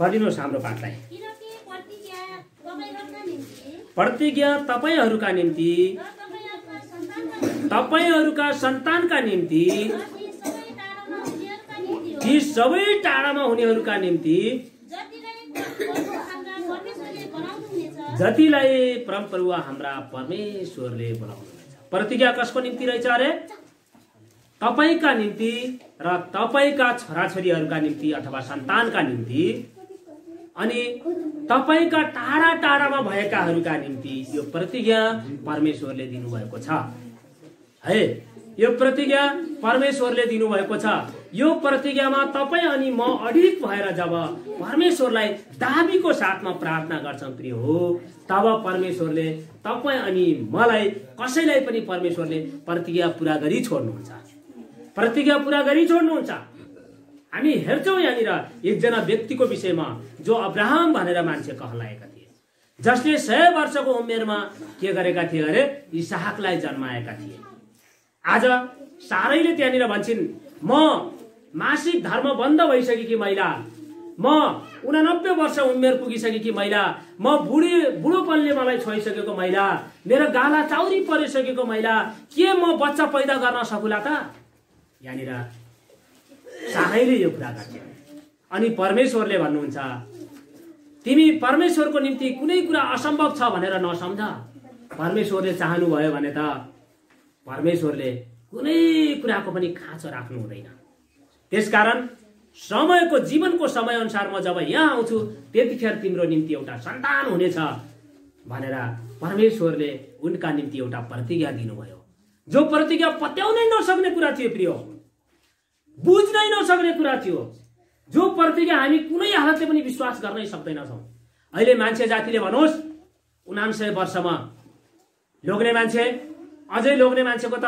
पढिदिनुहोस् हाम्रो पाठलाई। प्रतिज्ञा तपाईँहरूका निम्ति। तपाईँहरूका सन्तानका निम्ति। ती सबै टाढामा हुनेहरूका निम्ति जतिलाई परमप्रभु हाम्रा परमेश्वरले बोलाउनुहुन्छ प्रतिज्ञा कसको निम्ति रहेछ अरे? तपाईँका निम्ति र तपाईँका छोराछोरीहरूका निम्ति अथवा सन्तानका निम्ति। अनि तपाईँका टाढा टाढामा भएकाहरूका निम्ति यो प्रतिज्ञा परमेश्वरले दिनुभएको छ। है यो प्रतिज्ञा परमेश्वरले दिनुभएको छ। यो प्रतिज्ञामा तपाईँ अनि म अडिक भएर जब परमेश्वरलाई दाबीको साथमा प्रार्थना गर्छौँ प्रिय हो तब परमेश्वरले तपाईँ अनि मलाई कसैलाई पनि परमेश्वरले प्रतिज्ञा पुरा गरी छोड्नुहुन्छ। प्रतिज्ञा पुरा गरी छोड्नुहुन्छ। हामी हेर्छौँ यहाँनिर एकजना व्यक्तिको विषयमा जो अब्राहम भनेर मान्छे कहलाएका थिए। जसले सय वर्षको उमेरमा के गरेका थिए अरे? इसाहकलाई जन्माएका थिए। आज सारैले त्यहाँनिर भन्छन् म मासिक धर्म बन्द भइसकेकी महिला म उनानब्बे वर्ष उमेर पुगिसकेकी महिला म बुढी बुढोपनले मलाई छोइसकेको महिला मेरो गाला चाउरी परिसकेको महिला के म बच्चा पैदा गर्न सकुला त? यहाँनिर सारैले यो कुरा गर्छ अनि परमेश्वरले भन्नुहुन्छ तिमी परमेश्वरको निम्ति कुनै कुरा असम्भव छ भनेर नसम्झ। परमेश्वरले चाहनुभयो भने त परमेश्वरले कुनै कुराको पनि खाँचो राख्नु हुँदैन। त्यसकारण समयको जीवनको समय अनुसार म जब यहाँ आउँछु त्यतिखेर तिम्रो निम्ति एउटा सन्तान हुनेछ भनेर परमेश्वरले उनका निम्ति एउटा प्रतिज्ञा दिनुभयो। जो प्रतिज्ञा पत्याउनै नसक्ने कुरा थियो प्रिय। बुझ्नै नसक्ने कुरा थियो। जो प्रतिज्ञा हामी कुनै हालतले पनि विश्वास गर्नै सक्दैनछौँ। अहिले मान्छे जातिले भनोस् उनान्सय वर्षमा। लोग्ने मान्छे अझै लोग्ने मान्छेको त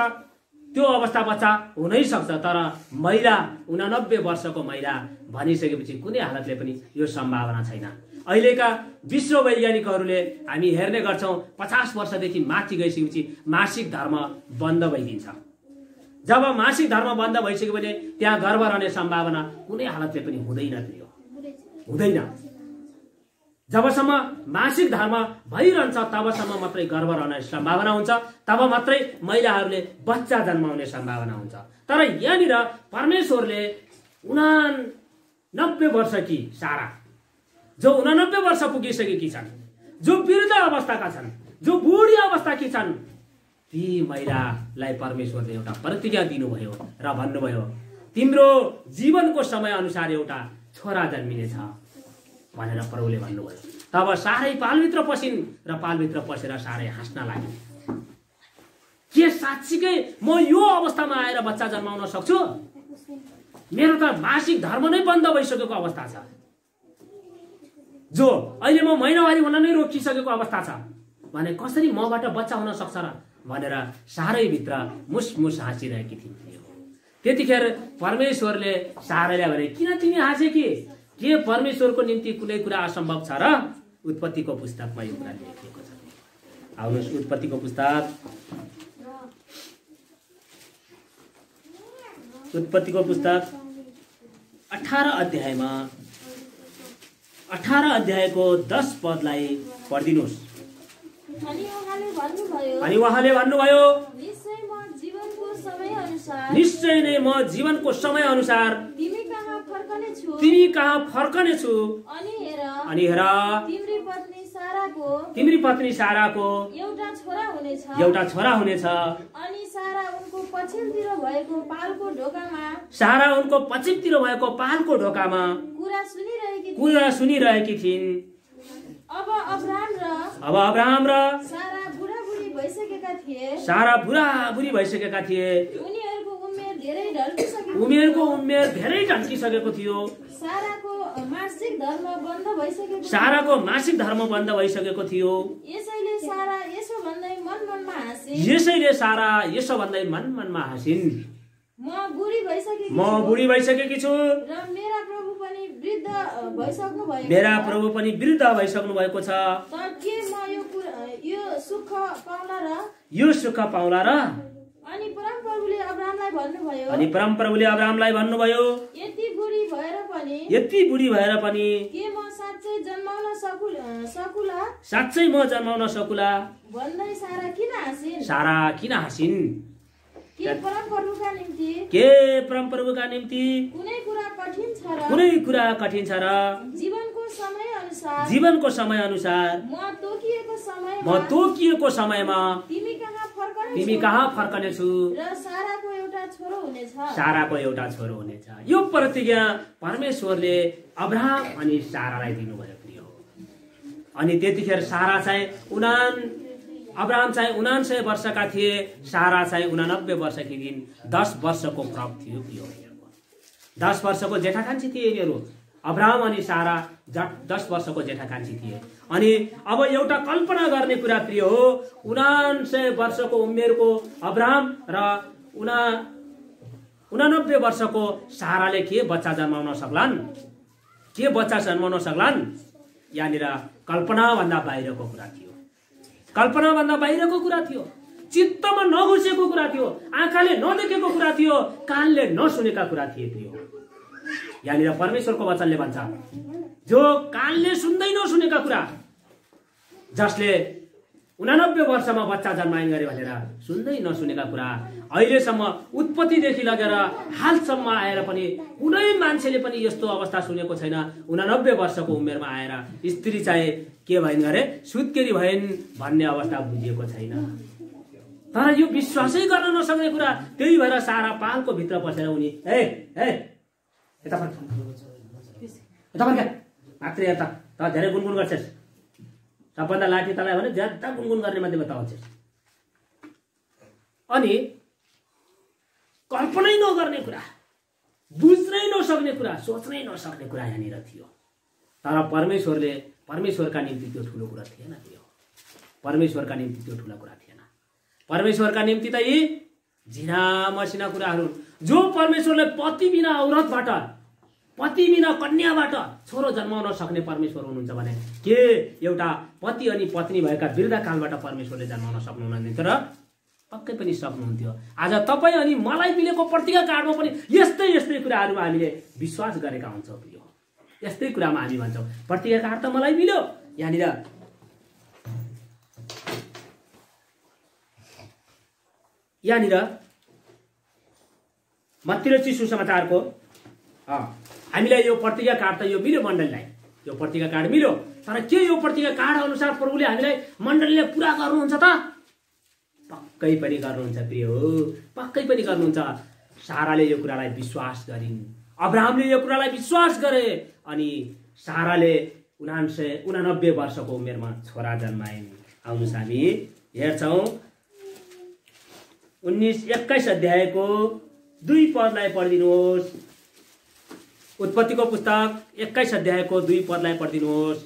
त्यो अवस्था बच्चा हुनै सक्छ तर महिला उनानब्बे वर्षको महिला भनिसकेपछि कुनै हालतले पनि यो सम्भावना छैन। अहिलेका विश्व वैज्ञानिकहरूले हामी हेर्ने गर्छौँ पचास वर्षदेखि माथि गइसकेपछि मासिक धर्म बन्द भइदिन्छ। जब मासिक धर्म बन्द भइसक्यो भने त्यहाँ गर्भ रहने सम्भावना कुनै हालतले पनि हुँदैन थियो। हुँदैन। जबसम्म मासिक धर्म भइरहन्छ तबसम्म मात्रै गर्भ रहने सम्भावना हुन्छ। तब मात्रै महिलाहरूले बच्चा जन्माउने सम्भावना हुन्छ। तर यहाँनिर परमेश्वरले उनानब्बे वर्ष कि सारा जो उनानब्बे वर्ष पुगिसकेकी छन् जो वृद्ध अवस्थाका छन् जो बुढी अवस्थाकी छन् ती महिलालाई परमेश्वरले एउटा प्रतिज्ञा दिनुभयो र भन्नुभयो तिम्रो जीवनको समय अनुसार एउटा छोरा जन्मिनेछ भनेर प्रभुले भन्नुभयो। तब साह्रै पालभित्र पसिन् र पालभित्र पसेर साह्रै हाँस्न लागे। के साँच्चीकै म यो अवस्थामा आएर बच्चा जन्माउन सक्छु? मेरो त मासिक धर्म नै बन्द भइसकेको अवस्था छ। जो अहिले म महिनावारी हुन नै रोकिसकेको अवस्था छ भने कसरी मबाट बच्चा हुन सक्छ र भनेर साह्रै भित्र मुस मुस हाँसिरहेकी थिइन् त्यतिखेर परमेश्वरले साह्रैलाई भने किन तिमी हाँसे कि? के परमेश्वरको निम्ति कुनै कुरा असम्भव छ र उत्पत्तिको पुस्तकमा यो कुरा लेखिएको छ। आउनुहोस् उत्पत्तिको पुस्तक। उत्पत्तिको पुस्तक अठार अध्यायमा अठार अध्यायको दस पदलाई पढिदिनुहोस्। अनि उहाँले भन्नुभयो निश्चय म जीवनको समय अनुसार निश्चय नै म जीवनको समय अनुसार तिमी कहाँ फर्कने छु? अनि हेर तिम्री पत्नी साराको तिम्री पत्नी साराको एउटा छोरा हुनेछ। एउटा छोरा हुनेछ। अनि सारा उनको पछिल्तिर भएको पालको ढोकामा सारा उनको पश्चिमतिर भएको पालको ढोकामा कुरा सुनिरहेकी। कुरा सुनिरहेकी थिइन्। अब अब्राम र अब अब्राहम र सारा बुढा बुढी भइसकेका थिए। उमेरको उमेर धेरै ढल्किसकेको थियो। साराको मासिक धर्म बन्द भइसकेको थियो। यसैले सारा यसो भन्दै मन मनमा हाँसिन्। म बुढी भइसकेकी म छु। मेरा प्रभु पनि वृद्ध भइसक्नु भएको मेरा छ। यो सुख पाउला र? यो सुख पाउला र? अनि परम प्रभुले अब्रामलाई भन्नुभयो यति बुढी भएर पनि यति बुढी भएर पनि के म साँच्चै जन्माउन सकुला? साँच्चै म जन्माउन सकुला। भन्दै सारा किन हाँसिन्? सारा किन हाँसिन्? के परमप्रभुका निम्ति? के परमप्रभुका निम्ति? कुनै कुरा कठिन छ र? कुनै कुरा कठिन छ र? जीवनको समय अनुसार जीवनको समय अनुसार म तोकिएको समयमा तिमी कहाँ फर्कनेछु? साराको एउटा छोरो हुनेछ। यो प्रतिज्ञा परमेश्वरले अब्राहम अनि सारालाई दिनुभयो प्रिय हो। अनि त्यतिखेर सारा चाहिँ उनान अब्राहम चाहिँ उनान्सय वर्षका थिए सारा चाहिँ उनानब्बे वर्षकी दिन दस वर्षको फरक थियो यिनीहरूको। दस वर्षको जेठाकान्छी थिए यिनीहरू। अब्राहम अनि सारा ज- दस वर्षको जेठाकान्छी थिए। अनि अब एउटा कल्पना गर्ने कुरा प्रिय हो उनान्सय वर्षको उमेरको अब्राहम र उना उनानब्बे वर्षको साराले के बच्चा जन्माउन सक्लान्? के बच्चा जन्माउन सक्लान्? यहाँनिर कल्पनाभन्दा बाहिरको कुरा थियो। कल्पनाभन्दा बाहिरको कुरा थियो। चित्तमा नघुसेको कुरा थियो। आँखाले नदेखेको कुरा थियो। कानले नसुनेका कुरा थिए थियो यहाँनिर परमेश्वरको वचनले भन्छ जो कानले सुन्दै नसुनेका कुरा जसले उनानब्बे वर्षमा बच्चा जन्माइन गरे भनेर सुन्दै नसुनेका कुरा अहिलेसम्म उत्पत्तिदेखि लगेर हालसम्म आएर पनि कुनै मान्छेले पनि यस्तो अवस्था सुनेको छैन। उनानब्बे वर्षको उमेरमा आएर स्त्री चाहिँ के भइन् गरे सुत्केरी भइन् भन्ने अवस्था बुझिएको छैन। तर यो विश्वासै गर्न नसक्ने कुरा त्यही भएर सारा पालको भित्र बसेर उनी ए ए यता मात्रै यता त धेरै गुनगुन गर्छस्। सबभन्दा लाठी तलाई भने ज्यादा गुनगुन गर्ने मात्रै बताउँछस् अनि कल्पनै नगर्ने कुरा बुझ्नै नसक्ने कुरा सोच्नै नसक्ने कुरा यहाँनिर थियो। तर परमेश्वरले परमेश्वरका निम्ति त्यो ठुलो कुरा थिएन त्यो। परमेश्वरका निम्ति त्यो ठुलो कुरा थिएन। परमेश्वरका निम्ति त यी झिना मसिना कुराहरू। जो परमेश्वरले पति बिना औरतबाट पति बिना कन्याबाट छोरो जन्माउन सक्ने परमेश्वर हुनुहुन्छ भने के? एउटा पति अनि पत्नी भएका वृद्धकालबाट परमेश्वरले जन्माउन सक्नुहुन्न तर पक्कै पनि सक्नुहुन्थ्यो। आज तपाईँ अनि मलाई मिलेको प्रतिज्ञा कार्डमा पनि यस्तै यस्तै कुराहरूमा हामीले विश्वास गरेका हुन्छौँ प्रिय। यस्तै कुरामा हामी भन्छौँ प्रतिज्ञा कार्ड त मलाई मिल्यो। यहाँनिर यहाँनिर मत्तिरची सुसमाचारको अँ, हामीलाई यो प्रतिज्ञा कार्ड त यो मिल्यो मण्डलीलाई। यो प्रतिज्ञा कार्ड मिल्यो। तर के यो प्रतिज्ञा कार्ड अनुसार प्रभुले हामीलाई मण्डलीले पुरा गर्नुहुन्छ त? पक्कै पनि गर्नुहुन्छ प्रिय हो। पक्कै पनि गर्नुहुन्छ। साराले यो कुरालाई विश्वास गरिन्। अब्राहमले यो कुरालाई विश्वास गरे अनि साराले उनान्सय उनानब्बे वर्षको उमेरमा छोरा जन्माइन्। आउनुहोस् हामी हेर्छौँ। उन्नाइस एक्काइस अध्यायको दुई पदलाई पढिदिनुहोस्। उत्पत्तिको पुस्तक एक्काइस अध्यायको दुई पदलाई पढिदिनुहोस्।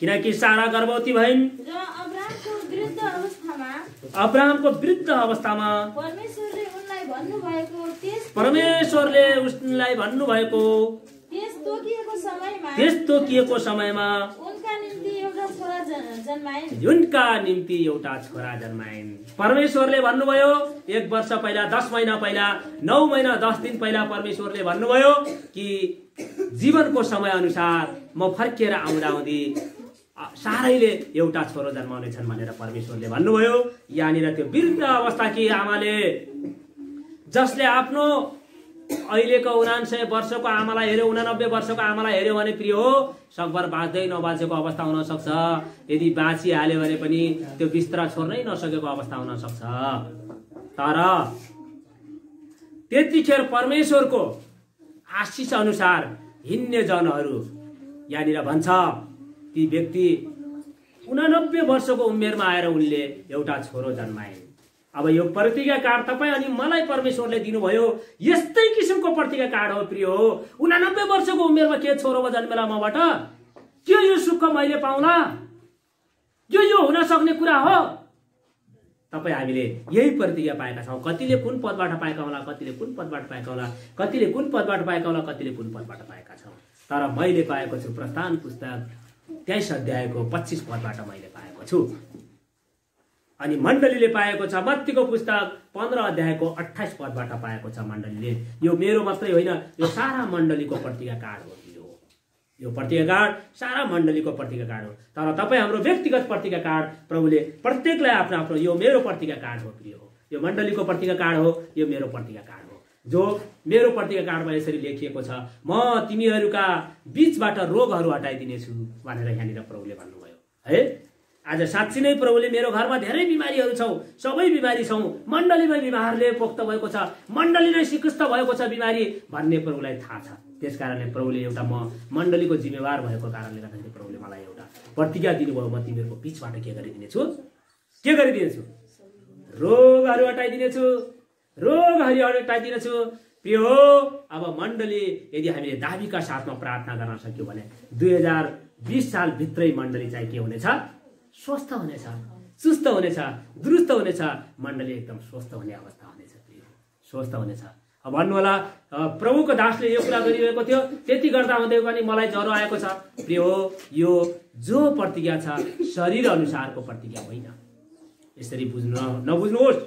किनकि सारा गर्भवती भइन्। अब्राहमको वृद्ध अवस्थामा। परमेश्वरले उनलाई भन्नुभएको। त्यस तोकिएको समयमा उनका निम्ति एउटा छोरा जन- जन्माइन्। परमेश्वरले भन्नुभयो एक वर्ष पहिला दस महिना पहिला नौ महिना दस दिन पहिला परमेश्वरले भन्नुभयो कि जीवनको समय अनुसार म फर्किएर आउँदा आउँदी अ, सारैले एउटा छोरो जन्माउनेछन् भनेर परमेश्वरले भन्नुभयो। यहाँनिर त्यो वृद्ध अवस्थाकी आमाले? जसले आफ्नो अहिलेको उनान्सय वर्षको आमालाई हेऱ्यो उनानब्बे वर्षको आमालाई हेऱ्यो भने प्रिय हो सकभर बाँच्दै नबाँचेको अवस्था हुन सक्छ। यदि बाँचिहाल्यो भने पनि त्यो बिस्तारा छोड्नै नसकेको अवस्था हुन सक्छ। तर त्यतिखेर परमेश्वरको आशिष अनुसार हिँड्ने जनहरू यहाँनिर भन्छ ती व्यक्ति उनानब्बे वर्षको उमेरमा आएर उनले एउटा छोरो जन्माए। अब यो प्रतिज्ञा कार्ड तपाईँ अनि मलाई परमेश्वरले दिनुभयो। यस्तै किसिमको प्रतिज्ञा कार्ड हो प्रिय हो। उनानब्बे वर्षको उमेरमा के छोरो जन्मेला मबाट? के यो सुख मैले पाउला। यो यो हुन सक्ने कुरा हो। तपाईँ हामीले यही प्रतिज्ञा पाएका छौँ। कतिले कुन पदबाट पाएका होला कतिले कुन पदबाट पाएका होला कतिले कुन पदबाट पाएका होला कतिले कुन पदबाट पाएका छौँ। तर मैले पाएको छु प्रस्थान पुस्तक तेइस अध्यायको पच्चिस पदबाट मैले पाएको छु। अनि मण्डलीले पाएको छ मत्तीको पुस्तक पन्ध्र अध्यायको अठाइस पदबाट पाएको छ मण्डलीले। यो मेरो मात्रै होइन यो सारा मण्डलीको पत्रिका कार्ड हो यो। यो पत्रिका कार्ड सारा मण्डलीको पत्रिका कार्ड हो। तर तपाईँ हाम्रो व्यक्तिगत पत्रिका कार्ड प्रभुले प्रत्येकलाई आफ्नो आफ्नो यो मेरो पत्रिका कार्ड हो प्रिय हो। यो मण्डलीको पत्रिका कार्ड हो यो मेरो पत्रिका कार्ड हो। जो मेरो पत्रिका कार्डमा यसरी लेखिएको छ म तिमीहरूका बिचबाट रोगहरू हटाइदिनेछु भनेर यहाँनिर प्रभुले भन्नुभयो। है? आज साँच्ची नै प्रभुले मेरो घरमा धेरै बिमारीहरू छौ सबै बिमारी छौँ। मण्डलीमै बिमारले पोख्त भएको छ मण्डली नै सिकुस्त भएको छ बिमारी भन्ने प्रभुलाई थाहा छ। त्यस कारणले प्रभुले एउटा म मण्डलीको जिम्मेवार भएको कारणले गर्दाखेरि प्रभुले मलाई एउटा प्रतिज्ञा दिनुभयो म तिमीहरूको बिचबाट के गरिदिनेछु? के गरिदिनेछु? रोगहरू हटाइदिनेछु। रोगहरू हटाइदिनेछु। प्रिय हो अब मण्डली यदि हामीले दाबीका साथमा प्रार्थना गर्न सक्यौँ भने दुई हजार बिस सालभित्रै मण्डली चाहिँ के हुनेछ? स्वस्थ हुनेछ सुस्त हुनेछ दुरुस्त हुनेछ। मण्डली एकदम स्वस्थ हुने अवस्था हुनेछ प्रिय स्वस्थ हुनेछ। अब भन्नु होला अ, प्रभुको दासले यो कुरा गरिरहेको थियो त्यति गर्दा हुँदै पनि मलाई ज्वरो आएको छ। प्रिय हो यो जो प्रतिज्ञा छ शरीर अनुसारको प्रतिज्ञा होइन। यसरी बुझ्नु नबुझ्नुहोस्।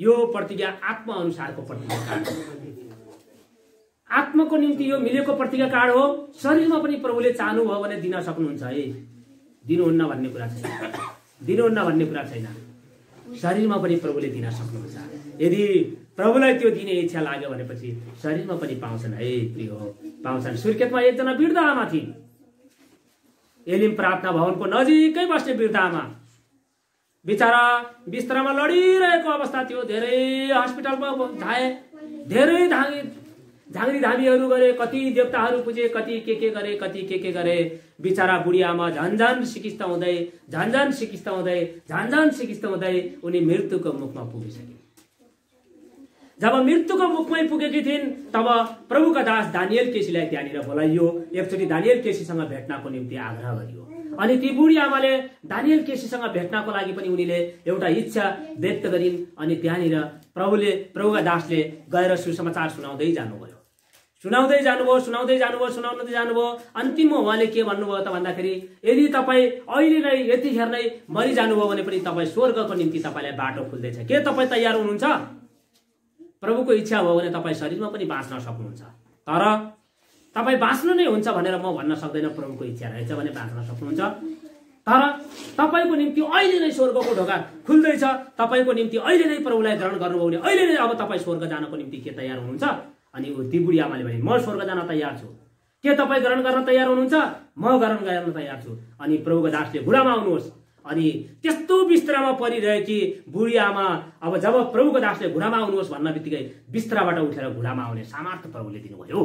यो प्रतिज्ञा आत्मा अनुसारको प्रतिज्ञा कार्ड। आत्माको निम्ति यो मिलेको प्रतिज्ञा कार्ड हो। शरीरमा पनि प्रभुले चाहनुभयो भने दिन सक्नुहुन्छ है। दिनुहुन्न भन्ने कुरा छैन। दिनुहुन्न भन्ने कुरा छैन। शरीरमा पनि प्रभुले दिन सक्नुहुन्छ। यदि प्रभुलाई त्यो दिने इच्छा लाग्यो भनेपछि शरीरमा पनि पाउँछन्। है प्रिय पाउँछन्। सुर्खेतमा एकजना वृद्ध आमा थिइन् एलिम प्रार्थना भवनको नजिकै बस्ने वृद्ध आमा। बिचरा बिस्तरामा लडिरहेको अवस्था थियो। धेरै हस्पिटलमा धाए धेरै धागे झाँग्री धामीहरू गरे कति देवताहरू पुजे कति के के गरे कति के के गरे। बिचरा बुढी आमा झन्झन सिकिस्त हुँदै झन्झन सिकिस्त हुँदै झन्झन सिकिस्त हुँदै उनी मृत्युको मुखमा पुगिसके। जब मृत्युको मुखमै पुगेकी थिइन् तब प्रभुका दास दानियल केसीलाई त्यहाँनिर बोलाइयो। एकचोटि दानियल केसीसँग भेट्नको निम्ति आग्रह गरियो। अनि ती बुढी आमाले दानियल केसीसँग भेट्नको लागि पनि उनीले एउटा इच्छा व्यक्त गरिन्। अनि त्यहाँनिर प्रभुले प्रभुका दासले गएर सुसमाचार सुनाउँदै जानुभयो। सुनाउँदै जानुभयो सुनाउँदै जानुभयो सुनाउँदै जानुभयो। अन्तिममा उहाँले के भन्नुभयो त भन्दाखेरि यदि तपाईँ अहिले नै यतिखेर नै मरिजानुभयो भने पनि तपाईँ स्वर्गको निम्ति तपाईँलाई बाटो खुल्दैछ। के तपाईँ तयार हुनुहुन्छ? प्रभुको इच्छा भयो भने तपाईँ शरीरमा पनि बाँच्न सक्नुहुन्छ। तर तपाईँ बाँच्नु नै हुन्छ भनेर म भन्न सक्दैन। प्रभुको इच्छा रहेछ भने बाँच्न सक्नुहुन्छ। तर तपाईँको निम्ति अहिले नै स्वर्गको ढोका खुल्दैछ। तपाईँको निम्ति अहिले नै प्रभुलाई ग्रहण गर्नुभयो भने अहिले नै अब तपाईँ स्वर्ग जानको निम्ति के तयार हुनुहुन्छ? अनि ऊ ती बुढी आमाले भने म स्वर्ग जान तयार छु। के तपाईँ ग्रहण गर्न तयार हुनुहुन्छ? म ग्रहण गर्न तयार छु। अनि प्रभुको दासले घुँडामा आउनुहोस्। अनि त्यस्तो बिस्तरामा परिरहेकी बुढी आमा अब जब प्रभुको दासले घुँडामा आउनुहोस् भन्न बित्तिकै बिस्तराबाट उठेर घुँडामा आउने सामर्थ्य प्रभुले दिनुभयो।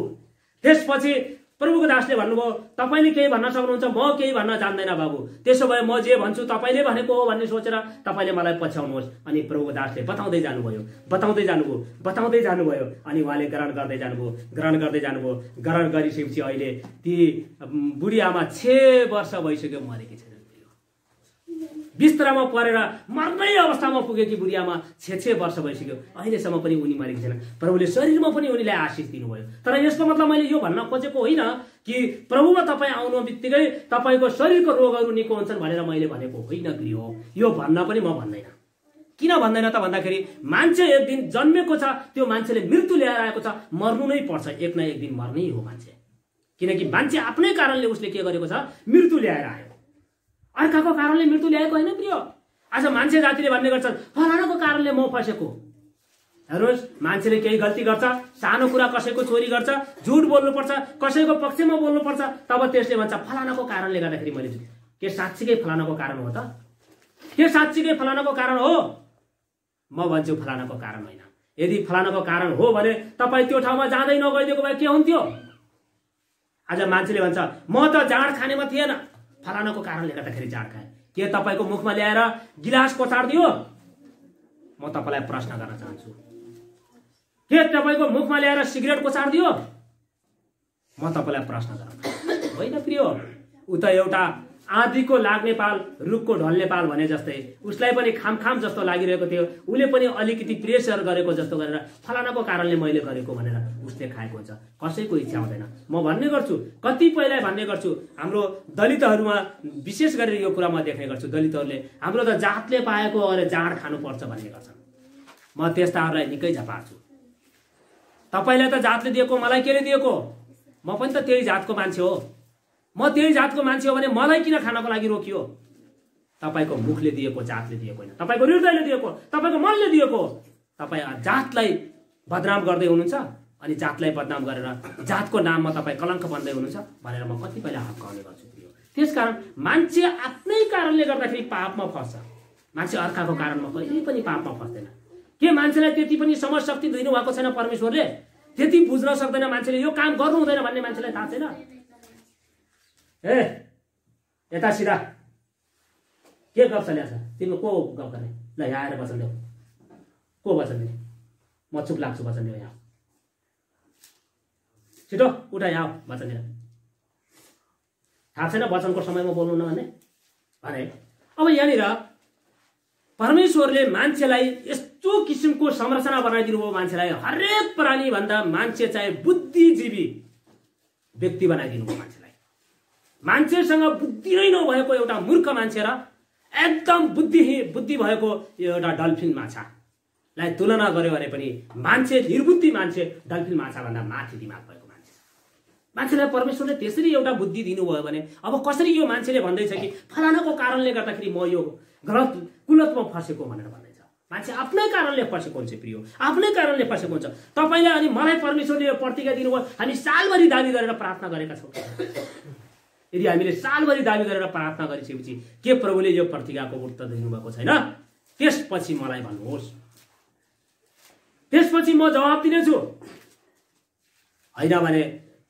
त्यसपछि प्रभुको दासले भन्नुभयो तपाईँले केही भन्न सक्नुहुन्छ म केही भन्न जान्दैन बाबु। त्यसो भए म जे भन्छु तपाईँले भनेको हो भन्ने सोचेर तपाईँले मलाई पछ्याउनुहोस्। अनि प्रभुको दासले बताउँदै जानुभयो बताउँदै जानुभयो बताउँदै जानुभयो। अनि उहाँले ग्रहण गर्दै जानुभयो ग्रहण गर्दै जानुभयो। ग्रहण गरिसकेपछि अहिले ती बुढी आमा छे वर्ष भइसक्यो मरेकी छैन। बिस्तरामा परेर मर्नै अवस्थामा पुगेकी बुढी आमा छे छे वर्ष भइसक्यो। अहिलेसम्म पनि उनी मरेकी छैन प्रभुले शरीरमा पनि उनीलाई आशिष दिनुभयो। तर यसको मतलब मैले यो भन्न खोजेको होइन कि प्रभुमा तपाईँ आउनु बित्तिकै तपाईँको शरीरको रोगहरू निको हुन्छन् भनेर मैले भनेको होइन प्रिय। हो यो भन्न पनि म भन्दैन। किन भन्दैन त भन्दाखेरि मान्छे एक दिन जन्मेको छ त्यो मान्छेले मृत्यु ल्याएर आएको छ मर्नु नै पर्छ। एक न एक दिन मर्नै हो मान्छे। किनकि मान्छे आफ्नै कारणले उसले के गरेको छ? मृत्यु ल्याएर आयो। अर्काको कारणले मृत्यु ल्याएको होइन प्रिय? आज मान्छे जातिले भन्ने गर्छन् फलानाको कारणले म फसेको। हेर्नुहोस् मान्छेले केही गल्ती गर्छ सानो कुरा कसैको चोरी गर्छ झुट बोल्नुपर्छ कसैको पक्षमा बोल्नुपर्छ तब त्यसले भन्छ फलानाको कारणले गर्दाखेरि मैले के साँच्चीकै फलानाको कारण हो त? के साँच्चीकै फलानाको कारण हो? म भन्छु फलानाको कारण होइन। यदि फलानाको कारण हो भने तपाईँ त्यो ठाउँमा जाँदै नगइदिएको भए के हुन्थ्यो? आज मान्छेले भन्छ म त जाँड खानेमा थिएन। फलानाको कारणले गर्दाखेरि जाँड खाएँ। के तपाईँको मुखमा ल्याएर गिलास कोचाडिदियो म तपाईँलाई प्रश्न गर्न चाहन्छु। के तपाईँको मुखमा ल्याएर सिगरेट कोचाडिदियो म तपाईँलाई प्रश्न गर्न होइन प्रिय ऊ त एउटा आँधीको लाग्ने पाल रुखको ढल्ने पाल भने जस्तै। उसलाई पनि खामखाम जस्तो लागिरहेको थियो। उसले पनि अलिकति प्रेसर गरेको जस्तो गरेर फलानाको कारणले मैले गरेको भनेर उसले खाएको हुन्छ। कसैको इच्छा हुँदैन। म भन्ने गर्छु कतिपयलाई भन्ने गर्छु हाम्रो दलितहरूमा विशेष गरेर यो कुरा म देख्ने गर्छु दलितहरूले हाम्रो त जातले पाएको अरे जाँड खानुपर्छ भन्ने गर्छन्। म त्यस्ताहरूलाई निकै झपार्छु। तपाईँलाई त जातले दिएको मलाई केले दिएको? म पनि त त्यही जातको मान्छे हो। म त्यही जातको मान्छे हो भने मलाई किन खानको लागि रोकियो? तपाईँको मुखले दिएको जातले दिएको होइन। तपाईँको हृदयले दिएको तपाईँको मनले दिएको। तपाईँ जातलाई बदनाम गर्दै हुनुहुन्छ अनि जातलाई बदनाम गरेर जातको नाममा तपाईँ कलङ्क बन्दै हुनुहुन्छ भनेर म कतिपयलाई हप्काउने गर्छु त्यो। त्यसकारण मान्छे आफ्नै कारणले गर्दाखेरि पापमा फस्छ मान्छे अर्काको कारणमा कहिल्यै पनि पापमा फस्दैन के मान्छेलाई त्यति पनि समझ शक्ति दिनुभएको छैन परमेश्वरले? त्यति बुझ्न सक्दैन मान्छेले। यो काम गर्नु हुँदैन भन्ने मान्छेलाई थाहा छैन? ए यता सिधा के गफ चलिरहेछ तिम्रो को गफ गर्ने ल यहाँ आएर वचन देऊ को वचन दिने म चुप लाग्छु वचन देऊ यहाँ छिटो उठा यहाँ वचन दिन थाहा छैन वचनको समयमा बोल्नु न भन्ने भने अब यहाँनिर परमेश्वरले मान्छेलाई यस्तो किसिमको संरचना बनाइदिनु भयो मान्छेलाई हरेक प्राणी भन्दा मान्छे चाहिँ बुद्धिजीवी व्यक्ति बनाइदिनु भयो मान्छेलाई मान्छेसँग बुद्धि नै नभएको एउटा मूर्ख मान्छे र एकदम बुद्धिहीन बुद्धि भएको यो एउटा डल्फिन माछालाई तुलना गर्यो भने पनि मान्छे निर्बुद्धि मान्छे डल्फिन माछाभन्दा माथि दिमाग भएको मान्छे मान्छेलाई परमेश्वरले त्यसरी एउटा बुद्धि दिनुभयो भने अब कसरी यो मान्छेले भन्दैछ कि फलानाको कारणले गर्दाखेरि म यो गलत कुलतमा फसेको भनेर भन्दैछ। मान्छे आफ्नै कारणले फसेको हुन्छ प्रियो आफ्नै कारणले फसेको हुन्छ। तपाईँलाई अनि मलाई परमेश्वरले यो प्रतिज्ञा दिनुभयो हामी सालभरि दावी गरेर प्रार्थना गरेका छौँ। यदि हामीले सालभरि दावी गरेर प्रार्थना गरिसकेपछि के प्रभुले यो प्रतिज्ञाको उत्तर दिनुभएको छैन? त्यसपछि मलाई भन्नुहोस्। त्यसपछि म जवाब दिनेछु। होइन भने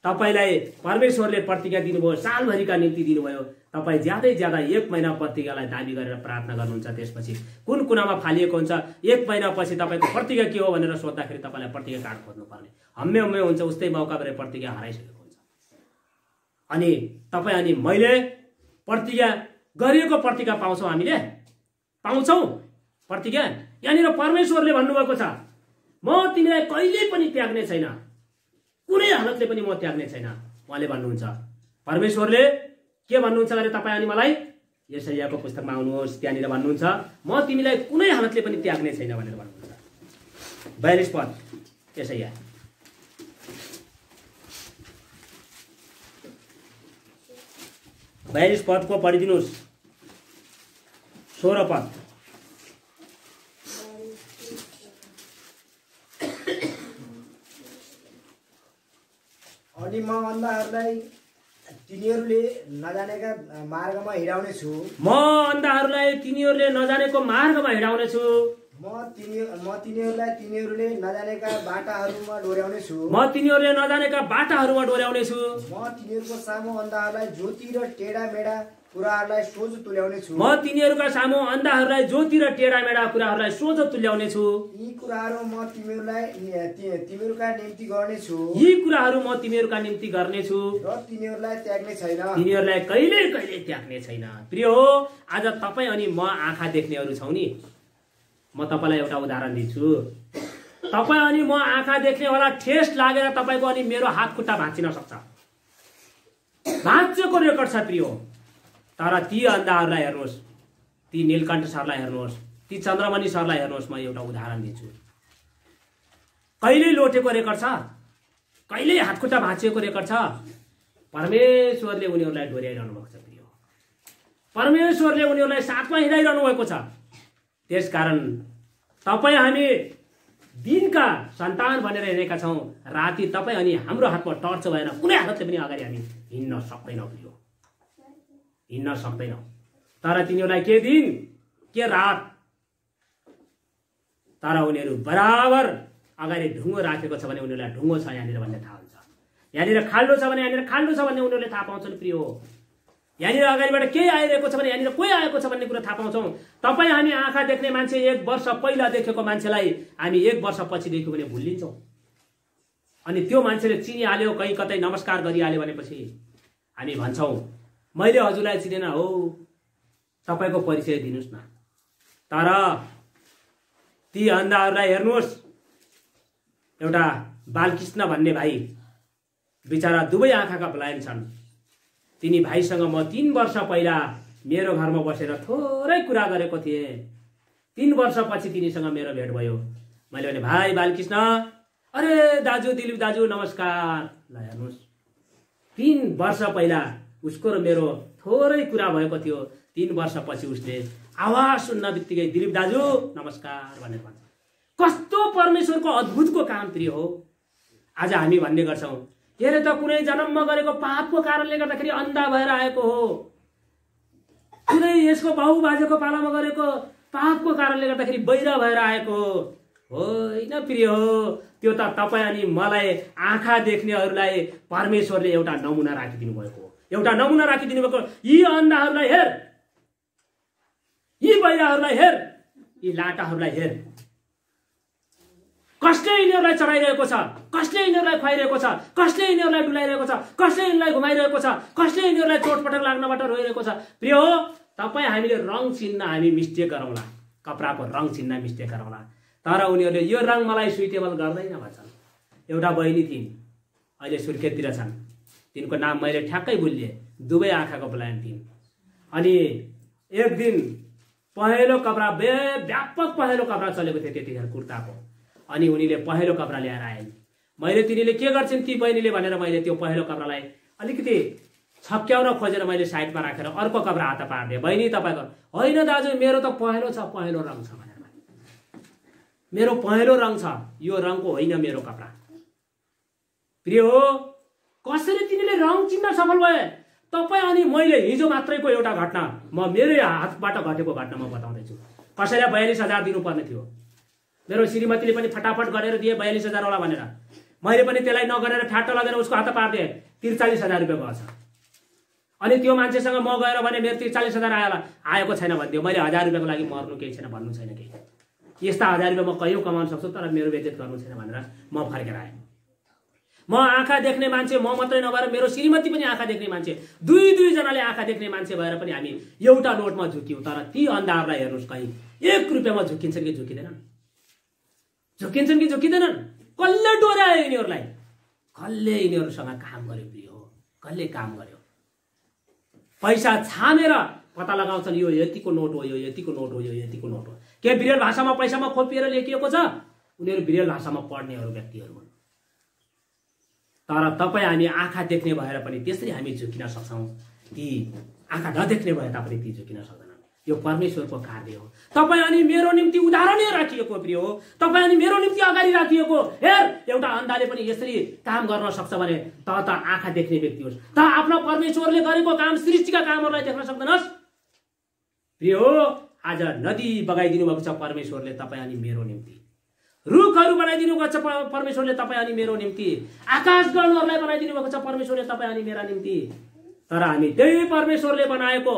तपाईँलाई परमेश्वरले प्रतिज्ञा दिनुभयो सालभरिका निम्ति दिनुभयो। तपाईँ ज्यादै ज्यादा एक महिना प्रतिज्ञालाई दावी गरेर प्रार्थना गर्नुहुन्छ त्यसपछि। कुन कुनामा फालिएको हुन्छ एक महिनापछि तपाईँको प्रतिज्ञा के हो भनेर सोद्धाखेरि तपाईँलाई प्रतिज्ञा कार्ड खोज्नुपर्ने। हम्मे हम्मे हुन्छ उस्तै मौका गरेर प्रतिज्ञा हराइसकेको हुन्छ अनि तपाईँ अनि मैले प्रतिज्ञा गरिएको प्रतिज्ञा पाउँछौँ हामीले? पाउँछौँ प्रतिज्ञा? यहाँनिर परमेश्वरले भन्नुभएको छ म तिमीलाई कहिल्यै पनि त्याग्ने छैन। कुनै हालतले पनि म त्याग्ने छैन। उहाँले भन्नुहुन्छ। परमेश्वरले के भन्नुहुन्छ भने तपाईँ अनि मलाई? यसैयाको पुस्तकमा आउनुहोस् त्यहाँनिर भन्नुहुन्छ म तिमीलाई कुनै हालतले पनि त्याग्ने छैन भनेर भन्नुहुन्छ। बयालिस पद यसैया। बयालिस पदको पढिदिनुहोस् सोह्र पद अनि म अन्धाहरूलाई तिनीहरूले नजानेका मार्गमा हिँडाउने छु म अन्धाहरूलाई तिनीहरूले नजानेको मार्गमा हिँडाउनेछु। म तिनीहरूलाई तिनीहरूले नजानेका बाटाहरूमा डोर्याउने छु। म तिनीहरूले नजानेका बाटाहरूमा डोर्याउनेछु म तिनीहरूको सामु अन्धाहरूलाई ज्योति र टेढा मेढा कुराहरूलाई सोझो तुल्याउने छु। म तिनीहरूका सामु अन्धाहरूलाई ज्योति र टेढा मेढा कुराहरूलाई सोझो तुल्याउनेछु यी कुराहरू म तिमीहरूलाई तिमीहरूका निम्ति गर्नेछु यी कुराहरू म तिमीहरूका निम्ति गर्नेछु र तिनीहरूलाई त्याग्ने छैन। तिनीहरूलाई कहिले कहिले त्याग्ने छैन। प्रिय हो आज तपाईँ अनि म आँखा देख्नेहरू छौँ नि। म तपाईँलाई एउटा उदाहरण दिन्छु। तपाईँ अनि म आँखा देख्नेवाला ठेस लागेर तपाईँको अनि मेरो हात खुट्टा भाँचिन सक्छ। भाँचेको रेकर्ड छ प्रिय। तर ती अन्धाहरूलाई हेर्नुहोस् ती नीलकण्ठ सरलाई हेर्नुहोस् ती चन्द्रमणि सरलाई हेर्नुहोस् म एउटा उदाहरण दिन्छु। कहिले लोटेको रेकर्ड छ? कहिले हातखुट्टा भाँचिएको रेकर्ड छ? परमेश्वरले उनीहरूलाई डोर्याइरहनु भएको छ प्रिय। परमेश्वरले उनीहरूलाई साथमा हिँडाइरहनु भएको छ। त्यसकारण तपाईँ हामी दिनका सन्तान भनेर हिँडेका छौँ राति तपाईँ अनि हाम्रो हातमा टर्च भएन कुनै हालतले पनि अगाडि हामी हिँड्न सक्दैनौँ प्रिय हिँड्न सक्दैनौँ। तर तिनीहरूलाई के दिन के रात? तर उनीहरू बराबर अगाडि ढुङ्गो राखेको छ भने उनीहरूलाई ढुङ्गो छ यहाँनिर भन्ने थाहा हुन्छ। यहाँनिर खाल्डो छ भने यहाँनिर खाल्डो छ भन्ने उनीहरूले थाहा पाउँछन् प्रिय। यहाँनिर अगाडिबाट केही आइरहेको छ भने यहाँनिर कोही आएको छ भन्ने कुरा थाहा पाउँछौँ। तपाईँ हामी आँखा देख्ने मान्छे एक वर्ष पहिला देखेको मान्छेलाई हामी एक वर्ष पछि देख्यो भने भुलिन्छौँ अनि त्यो मान्छेले चिनिहाल्यो कहीँ कतै नमस्कार गरिहाल्यो भनेपछि हामी भन्छौँ मैले हजुरलाई चिनेन हो। तपाईँको परिचय दिनुहोस् न। तर ती अन्धाहरूलाई हेर्नुहोस्। एउटा बालकृष्ण भन्ने भाइ बिचरा दुवै आँखाका ब्लाइन्ड छन् तिनी भाइसँग म तिन वर्ष पहिला मेरो घरमा बसेर थोरै कुरा गरेको थिएँ। तिन वर्षपछि तिनीसँग मेरो भेट भयो। मैले भने भाइ बालकृष्ण अरे दाजु दिलीप दाजु नमस्कार। ल हेर्नुहोस्। तिन वर्ष पहिला उसको र मेरो थोरै कुरा भएको थियो। तिन वर्षपछि उसले आवाज सुन्न बित्तिकै दिलीप दाजु नमस्कार भनेर भन्छ। कस्तो परमेश्वरको अद्भुतको काम प्रिय हो। आज हामी भन्ने गर्छौँ अरे त कुनै जन्ममा गरेको पापको कारणले गर्दाखेरि अन्धा भएर आएको हो। कुनै यसको बाउ बाजेको पालामा गरेको पापको कारणले गर्दाखेरि बहिरा भएर आएको हो। होइन प्रिय हो त्यो त तपाईँ अनि मलाई आँखा देख्नेहरूलाई परमेश्वरले एउटा नमुना राखिदिनु भएको हो। एउटा नमुना राखिदिनु भएको यी अन्धाहरूलाई हेर यी बहिराहरूलाई हेर यी लाटाहरूलाई हेर। कसले यिनीहरूलाई चढाइरहेको छ? कसले यिनीहरूलाई खुवाइरहेको छ? कसले यिनीहरूलाई डुलाइरहेको छ? कसले यिनीहरूलाई घुमाइरहेको छ? कसले यिनीहरूलाई चोटपटक लाग्नबाट रोइरहेको छ? प्रिय हो तपाईँ हामीले रङ चिन्न हामी मिस्टेक गरौँला कपडाको रङ चिन्न मिस्टेक गरौँला तर उनीहरूले यो रङ मलाई सुइटेबल गर्दैन भन्छन्। एउटा बहिनी थिइन्। अहिले सुर्खेततिर छन्। तिनको नाम मैले ठ्याक्कै भुलिएँ। दुवै आँखाको ब्लाइन्ड थिइन्। अनि एक दिन पहेँलो कपडा बे व्यापक पहेँलो कपडा चलेको थियो त्यतिखेर कुर्ताको। अनि उनीले पहेँलो कपडा ल्याएर आइन्। मैले तिनीले के गर्छन् ती बहिनीले भनेर मैले त्यो पहेँलो कपडालाई अलिकति छक्क्याउन खोजेर मैले साइडमा राखेर अर्को कपडा हात पारिदिएँ बहिनी तपाईँको होइन दाजु मेरो त पहेँलो छ पहेँलो रङ छ भनेर भने। मेरो पहेँलो रङ छ यो रङको होइन मेरो कपडा। प्रिय हो कसरी तिनीले रङ चिन्न सफल भए? तपाईँ अनि मैले हिजो मात्रैको एउटा घटना म मेरै हातबाट घटेको घटना म बताउँदैछु। कसैलाई बयालिस हजार दिनुपर्ने थियो। मेरो श्रीमतीले पनि फटाफट गरेर दिए बयालिस हजारवाला भनेर। मैले पनि त्यसलाई नगरेर ठ्याट्ट लगेर उसको हात पारिदिएँ। त्रिचालिस हजार रुपियाँ गएछ अनि त्यो मान्छेसँग म गएर भने मेरो त्रिचालिस हजार आयो आएको छैन भनिदियो मैले हजार रुपियाँको लागि मर्नु केही छैन भन्नु छैन केही। यस्ता हजार रुपियाँ म कयौँ कमाउन सक्छु तर मेरो बेचेत गर्नु छैन भनेर म फर्केर आएँ। म आँखा देख्ने मान्छे म मात्रै नभएर मेरो श्रीमती पनि आँखा देख्ने मान्छे दुई दुईजनाले आँखा देख्ने मान्छे भएर पनि हामी एउटा नोटमा झुक्यौँ। तर ती अन्धाहरूलाई हेर्नुहोस् कहीँ। एक रुपियाँमा झुकिन्छन् कि झुकिँदैनन् झुकिन्छन् कि झुकिँदैनन् कसले डोर्यायो यिनीहरूलाई? कसले यिनीहरूसँग काम गर्यो प्रिय हो कसले काम गर्यो? पैसा छानेर पत्ता लगाउँछन् यो यतिको नोट हो यो यतिको नोट हो यो यतिको नोट हो। के बिरेल भाषामा पैसामा खोपिएर लेखिएको छ? उनीहरू बिरेल भाषामा पढ्नेहरू व्यक्तिहरू हुन्। तर तपाईँ हामी आँखा देख्ने भएर पनि त्यसरी हामी झुकिन सक्छौँ। ती आँखा नदेख्ने भए तापनि ती झुकिन सक्दैनन् यो परमेश्वरको कार्य हो। तपाईँ अनि मेरो निम्ति उदाहरणै राखिएको प्रिय। हो तपाईँ अनि मेरो निम्ति अगाडि राखिएको। हेर एउटा अन्धाले पनि यसरी काम गर्न सक्छ भने त त आँखा देख्ने व्यक्ति होस्। त आफ्नो परमेश्वरले गरेको काम सृष्टिका कामहरूलाई देख्न सक्दैनस्। प्रिय हो आज नदी बगाइदिनु भएको छ परमेश्वरले तपाईँ अनि मेरो निम्ति। रुखहरू बनाइदिनु भएको छ परमेश्वरले तपाईँ अनि मेरो निम्ति। आकाश गणहरूलाई बनाइदिनु भएको छ परमेश्वरले तपाईँ अनि मेरा निम्ति। तर हामी त्यही परमेश्वरले बनाएको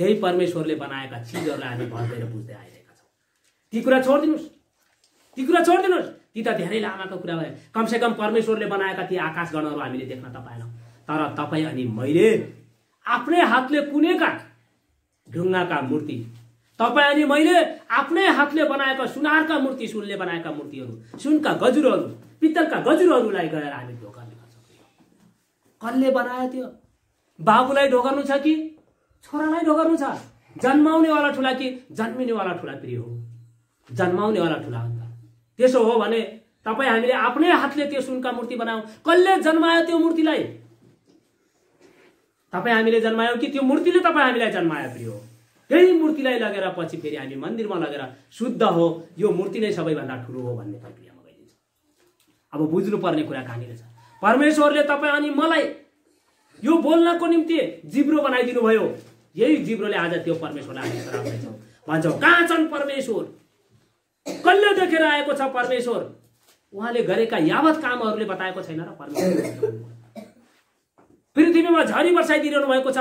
त्यही परमेश्वरले बनाएका चिजहरूलाई हामी भर्दै बुझ्दै आइरहेका छौँ। ती कुरा छोडिदिनुहोस्। ती कुरा छोडिदिनुहोस्। ती त धेरै लामाको कुरा भए कमसेकम परमेश्वरले बनाएका ती आकाश गणहरू हामीले देख्न त पाएनौँ। तर तपाईँ अनि मैले आफ्नै हातले कुनेका ढुङ्गाका मूर्ति तपाईँ अनि मैले आफ्नै हातले बनाएका सुनारका मूर्ति सुनले बनाएका मूर्तिहरू सुनका गजुरहरू पित्तलका गजुरहरूलाई गएर हामी ढोकर्ने गर्छौँ। कसले बनायो त्यो? बाबुलाई ढोकर्नु छ कि? छोरालाई ढोकर्नु छ। जन्माउनेवाला ठुला कि जन्मिनेवाला ठुला प्रिय हो? जन्माउनेवाला ठुला हो। नि त त्यसो हो भने तपाईँ हामीले आफ्नै हातले त्यो सुनका मूर्ति बनायौँ कसले जन्मायो त्यो मूर्तिलाई? तपाईँ हामीले जन्मायौँ कि त्यो मूर्तिले तपाईँ हामीलाई जन्मायो प्रिय हो? त्यही मूर्तिलाई लगेर पछि फेरि हामी मन्दिरमा लगेर शुद्ध हो। यो मूर्ति नै सबैभन्दा ठुलो हो भन्ने प्रक्रियामा गइदिन्छ अब बुझ्नुपर्ने कुरा कहाँनिर छ परमेश्वरले तपाईँ अनि मलाई यो बोल्नको निम्ति जिब्रो बनाइदिनु भयो। यही जिब्रोले आज त्यो परमेश्वरलाई भन्छौँ कहाँ छन् परमेश्वर? कसले देखेर आएको छ परमेश्वर? उहाँले गरेका यावत कामहरूले बताएको छैन र परमेश्वर पृथ्वीमा झरी वर्षाइदिइरहनु भएको छ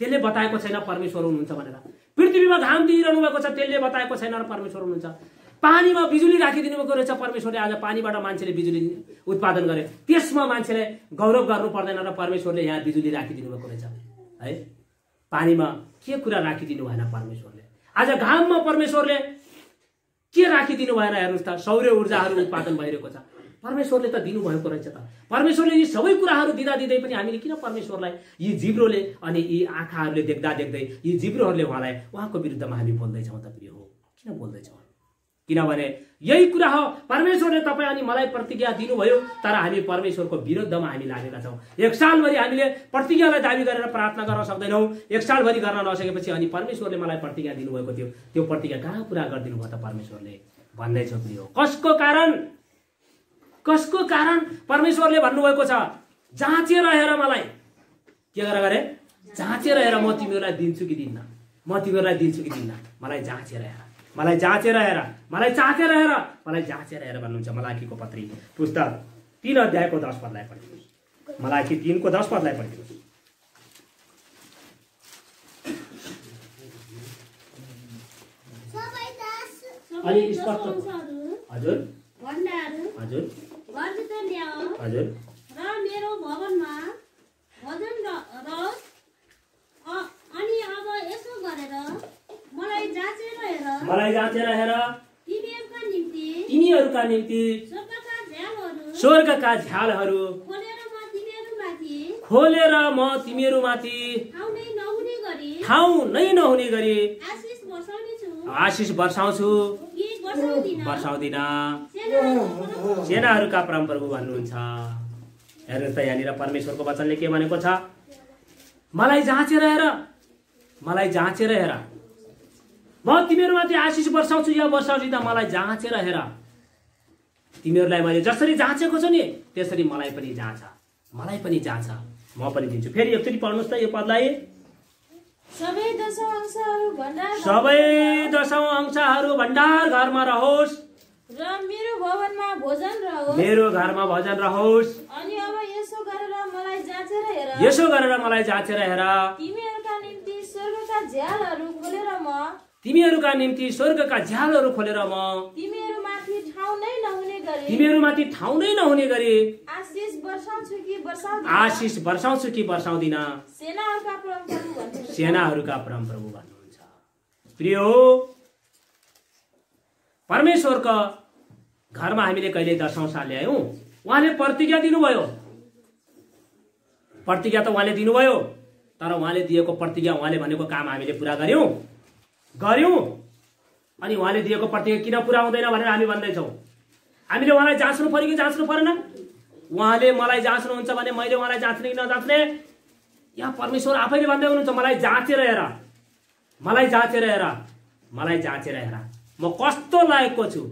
त्यसले बताएको छैन परमेश्वर हुनुहुन्छ भनेर। पृथ्वीमा घाम दिइरहनु भएको छ त्यसले बताएको छैन र परमेश्वर हुनुहुन्छ। पानीमा बिजुली राखिदिनु भएको रहेछ परमेश्वरले आज पानीबाट मान्छेले बिजुली उत्पादन गरे। त्यसमा मान्छेले गौरव गर्नु पर्दैन र परमेश्वरले यहाँ बिजुली राखिदिनु भएको रहेछ। है? पानीमा के कुरा राखिदिनु भएन परमेश्वरले? आज घाममा परमेश्वरले के राखिदिनु भएन हेर्नुहोस् त सौर्य ऊर्जाहरू उत्पादन भइरहेको छ। परमेश्वरले त दिनुभएको रहेछ त। परमेश्वरले यी सबै कुराहरू दिँदा दिँदै पनि हामीले किन परमेश्वरलाई यी जिब्रोले अनि यी आँखाहरूले देख्दा देख्दै यी जिब्रोहरूले उहाँलाई उहाँको विरुद्धमा हामी बोल्दैछौँ त प्रिय हो। किन बोल्दैछौँ? किनभने यही कुरा हो परमेश्वरले तपाईँ अनि मलाई प्रतिज्ञा दिनुभयो तर हामी परमेश्वरको विरुद्धमा हामी लागेका छौँ। एक सालभरि हामीले प्रतिज्ञालाई दावी गरेर प्रार्थना गर्न सक्दैनौँ। एक सालभरि गर्न नसकेपछि अनि परमेश्वरले मलाई प्रतिज्ञा दिनुभएको थियो। त्यो प्रतिज्ञा कहाँ पुरा गरिदिनु भयो त परमेश्वरले? भन्दैछ प्रियो कसको कारण? कसको कारण? परमेश्वरले भन्नुभएको छ जाँचेर हेर मलाई। के गरेर गरे? जाँचेर हेर म तिमीहरूलाई दिन्छु कि दिन्न? म तिमीहरूलाई दिन्छु कि दिन्न? मलाई जाँचेर हेर। मलाई जाँचेर हेर। मलाई चाखेर हेर। मलाई जाँचेर हेर भन्नुहुन्छ मलाखीको पत्री। पुस्तक तिन अध्यायको दस पदलाई पढिदिनुहोस् मलाखी तिनको दस पदलाई पढिदिनुहोस् अलि स्पष्ट हजुर। हजुर। हजुर। र मेरो भवनमा भजन रहोस् अ- अनि अब यसो गरेर मलाई जाँचेर हेर। तिमीहरूका निम्ति। स्वर्गका झ्यालहरू। खोलेर म तिमीहरूमाथि। ठाउँ नै नहुने गरी। आशिष वर्षाउँछु वर्षाउँदिन सेनाहरूका परमप्रभु भन्नुहुन्छ। हेर्नुहोस् त यहाँनिर परमेश्वरको वचनले के भनेको छ? मलाई जाँचेर हेर। मलाई जाँचेर हेर। म तिमीहरूमाथि आशिष वर्षाउँछु या वर्षाउँछु त मलाई जाँचेर हेर। तिमीहरूलाई मैले जसरी जाँचेको छु नि त्यसरी मलाई पनि जाँच। मलाई पनि जाँच। म पनि दिन्छु। फेरि एकचोटि पढ्नुहोस् त यो पदलाई। सबै दशौँ अंशहरू भण्डार घरमा रहोस्। र मेरो भवनमा भोजन रहोस्। मेरो घरमा भजन रहोस्। अनि अब यसो गरेर मलाई जाँचेर हेर। यसो गरेर मलाई जाँचेर हेर। तिमीहरूका निम्ति स्वर्गका झ्यालहरू खोलेर म तिमीहरूका निम्ति स्वर्गका झ्यालहरू खोलेर म तिमीहरूमाथि ठाउँ नै नहुने गरी तिमीहरूमाथि ठाउँ नै नहुने गरी आशिष वर्षाउँछु कि वर्षाउँदिन सेनाहरूका परमप्रभु भन्नुहुन्छ। प्रिय हो परमेश्वरको घरमा हामीले कहिले दसौँ साल ल्यायौँ उहाँले प्रतिज्ञा दिनुभयो। प्रतिज्ञा त उहाँले दिनुभयो तर उहाँले दिएको प्रतिज्ञा उहाँले भनेको काम हामीले पुरा गर्यौँ गर्यौँ अनि उहाँले दिएको प्रतिज्ञा किन पुरा हुँदैन भनेर हामी भन्दैछौँ। हामीले उहाँलाई जाँच्नु पऱ्यो कि जाँच्नु परेन? उहाँले मलाई जाँच्नुहुन्छ भने मैले उहाँलाई जाँच्ने कि नजाँच्ने? यहाँ परमेश्वर आफैले भन्दै हुनुहुन्छ मलाई जाँचेर हेर। मलाई जाँचेर हेर। मलाई जाँचेर हेर। म कस्तो लायकको छु?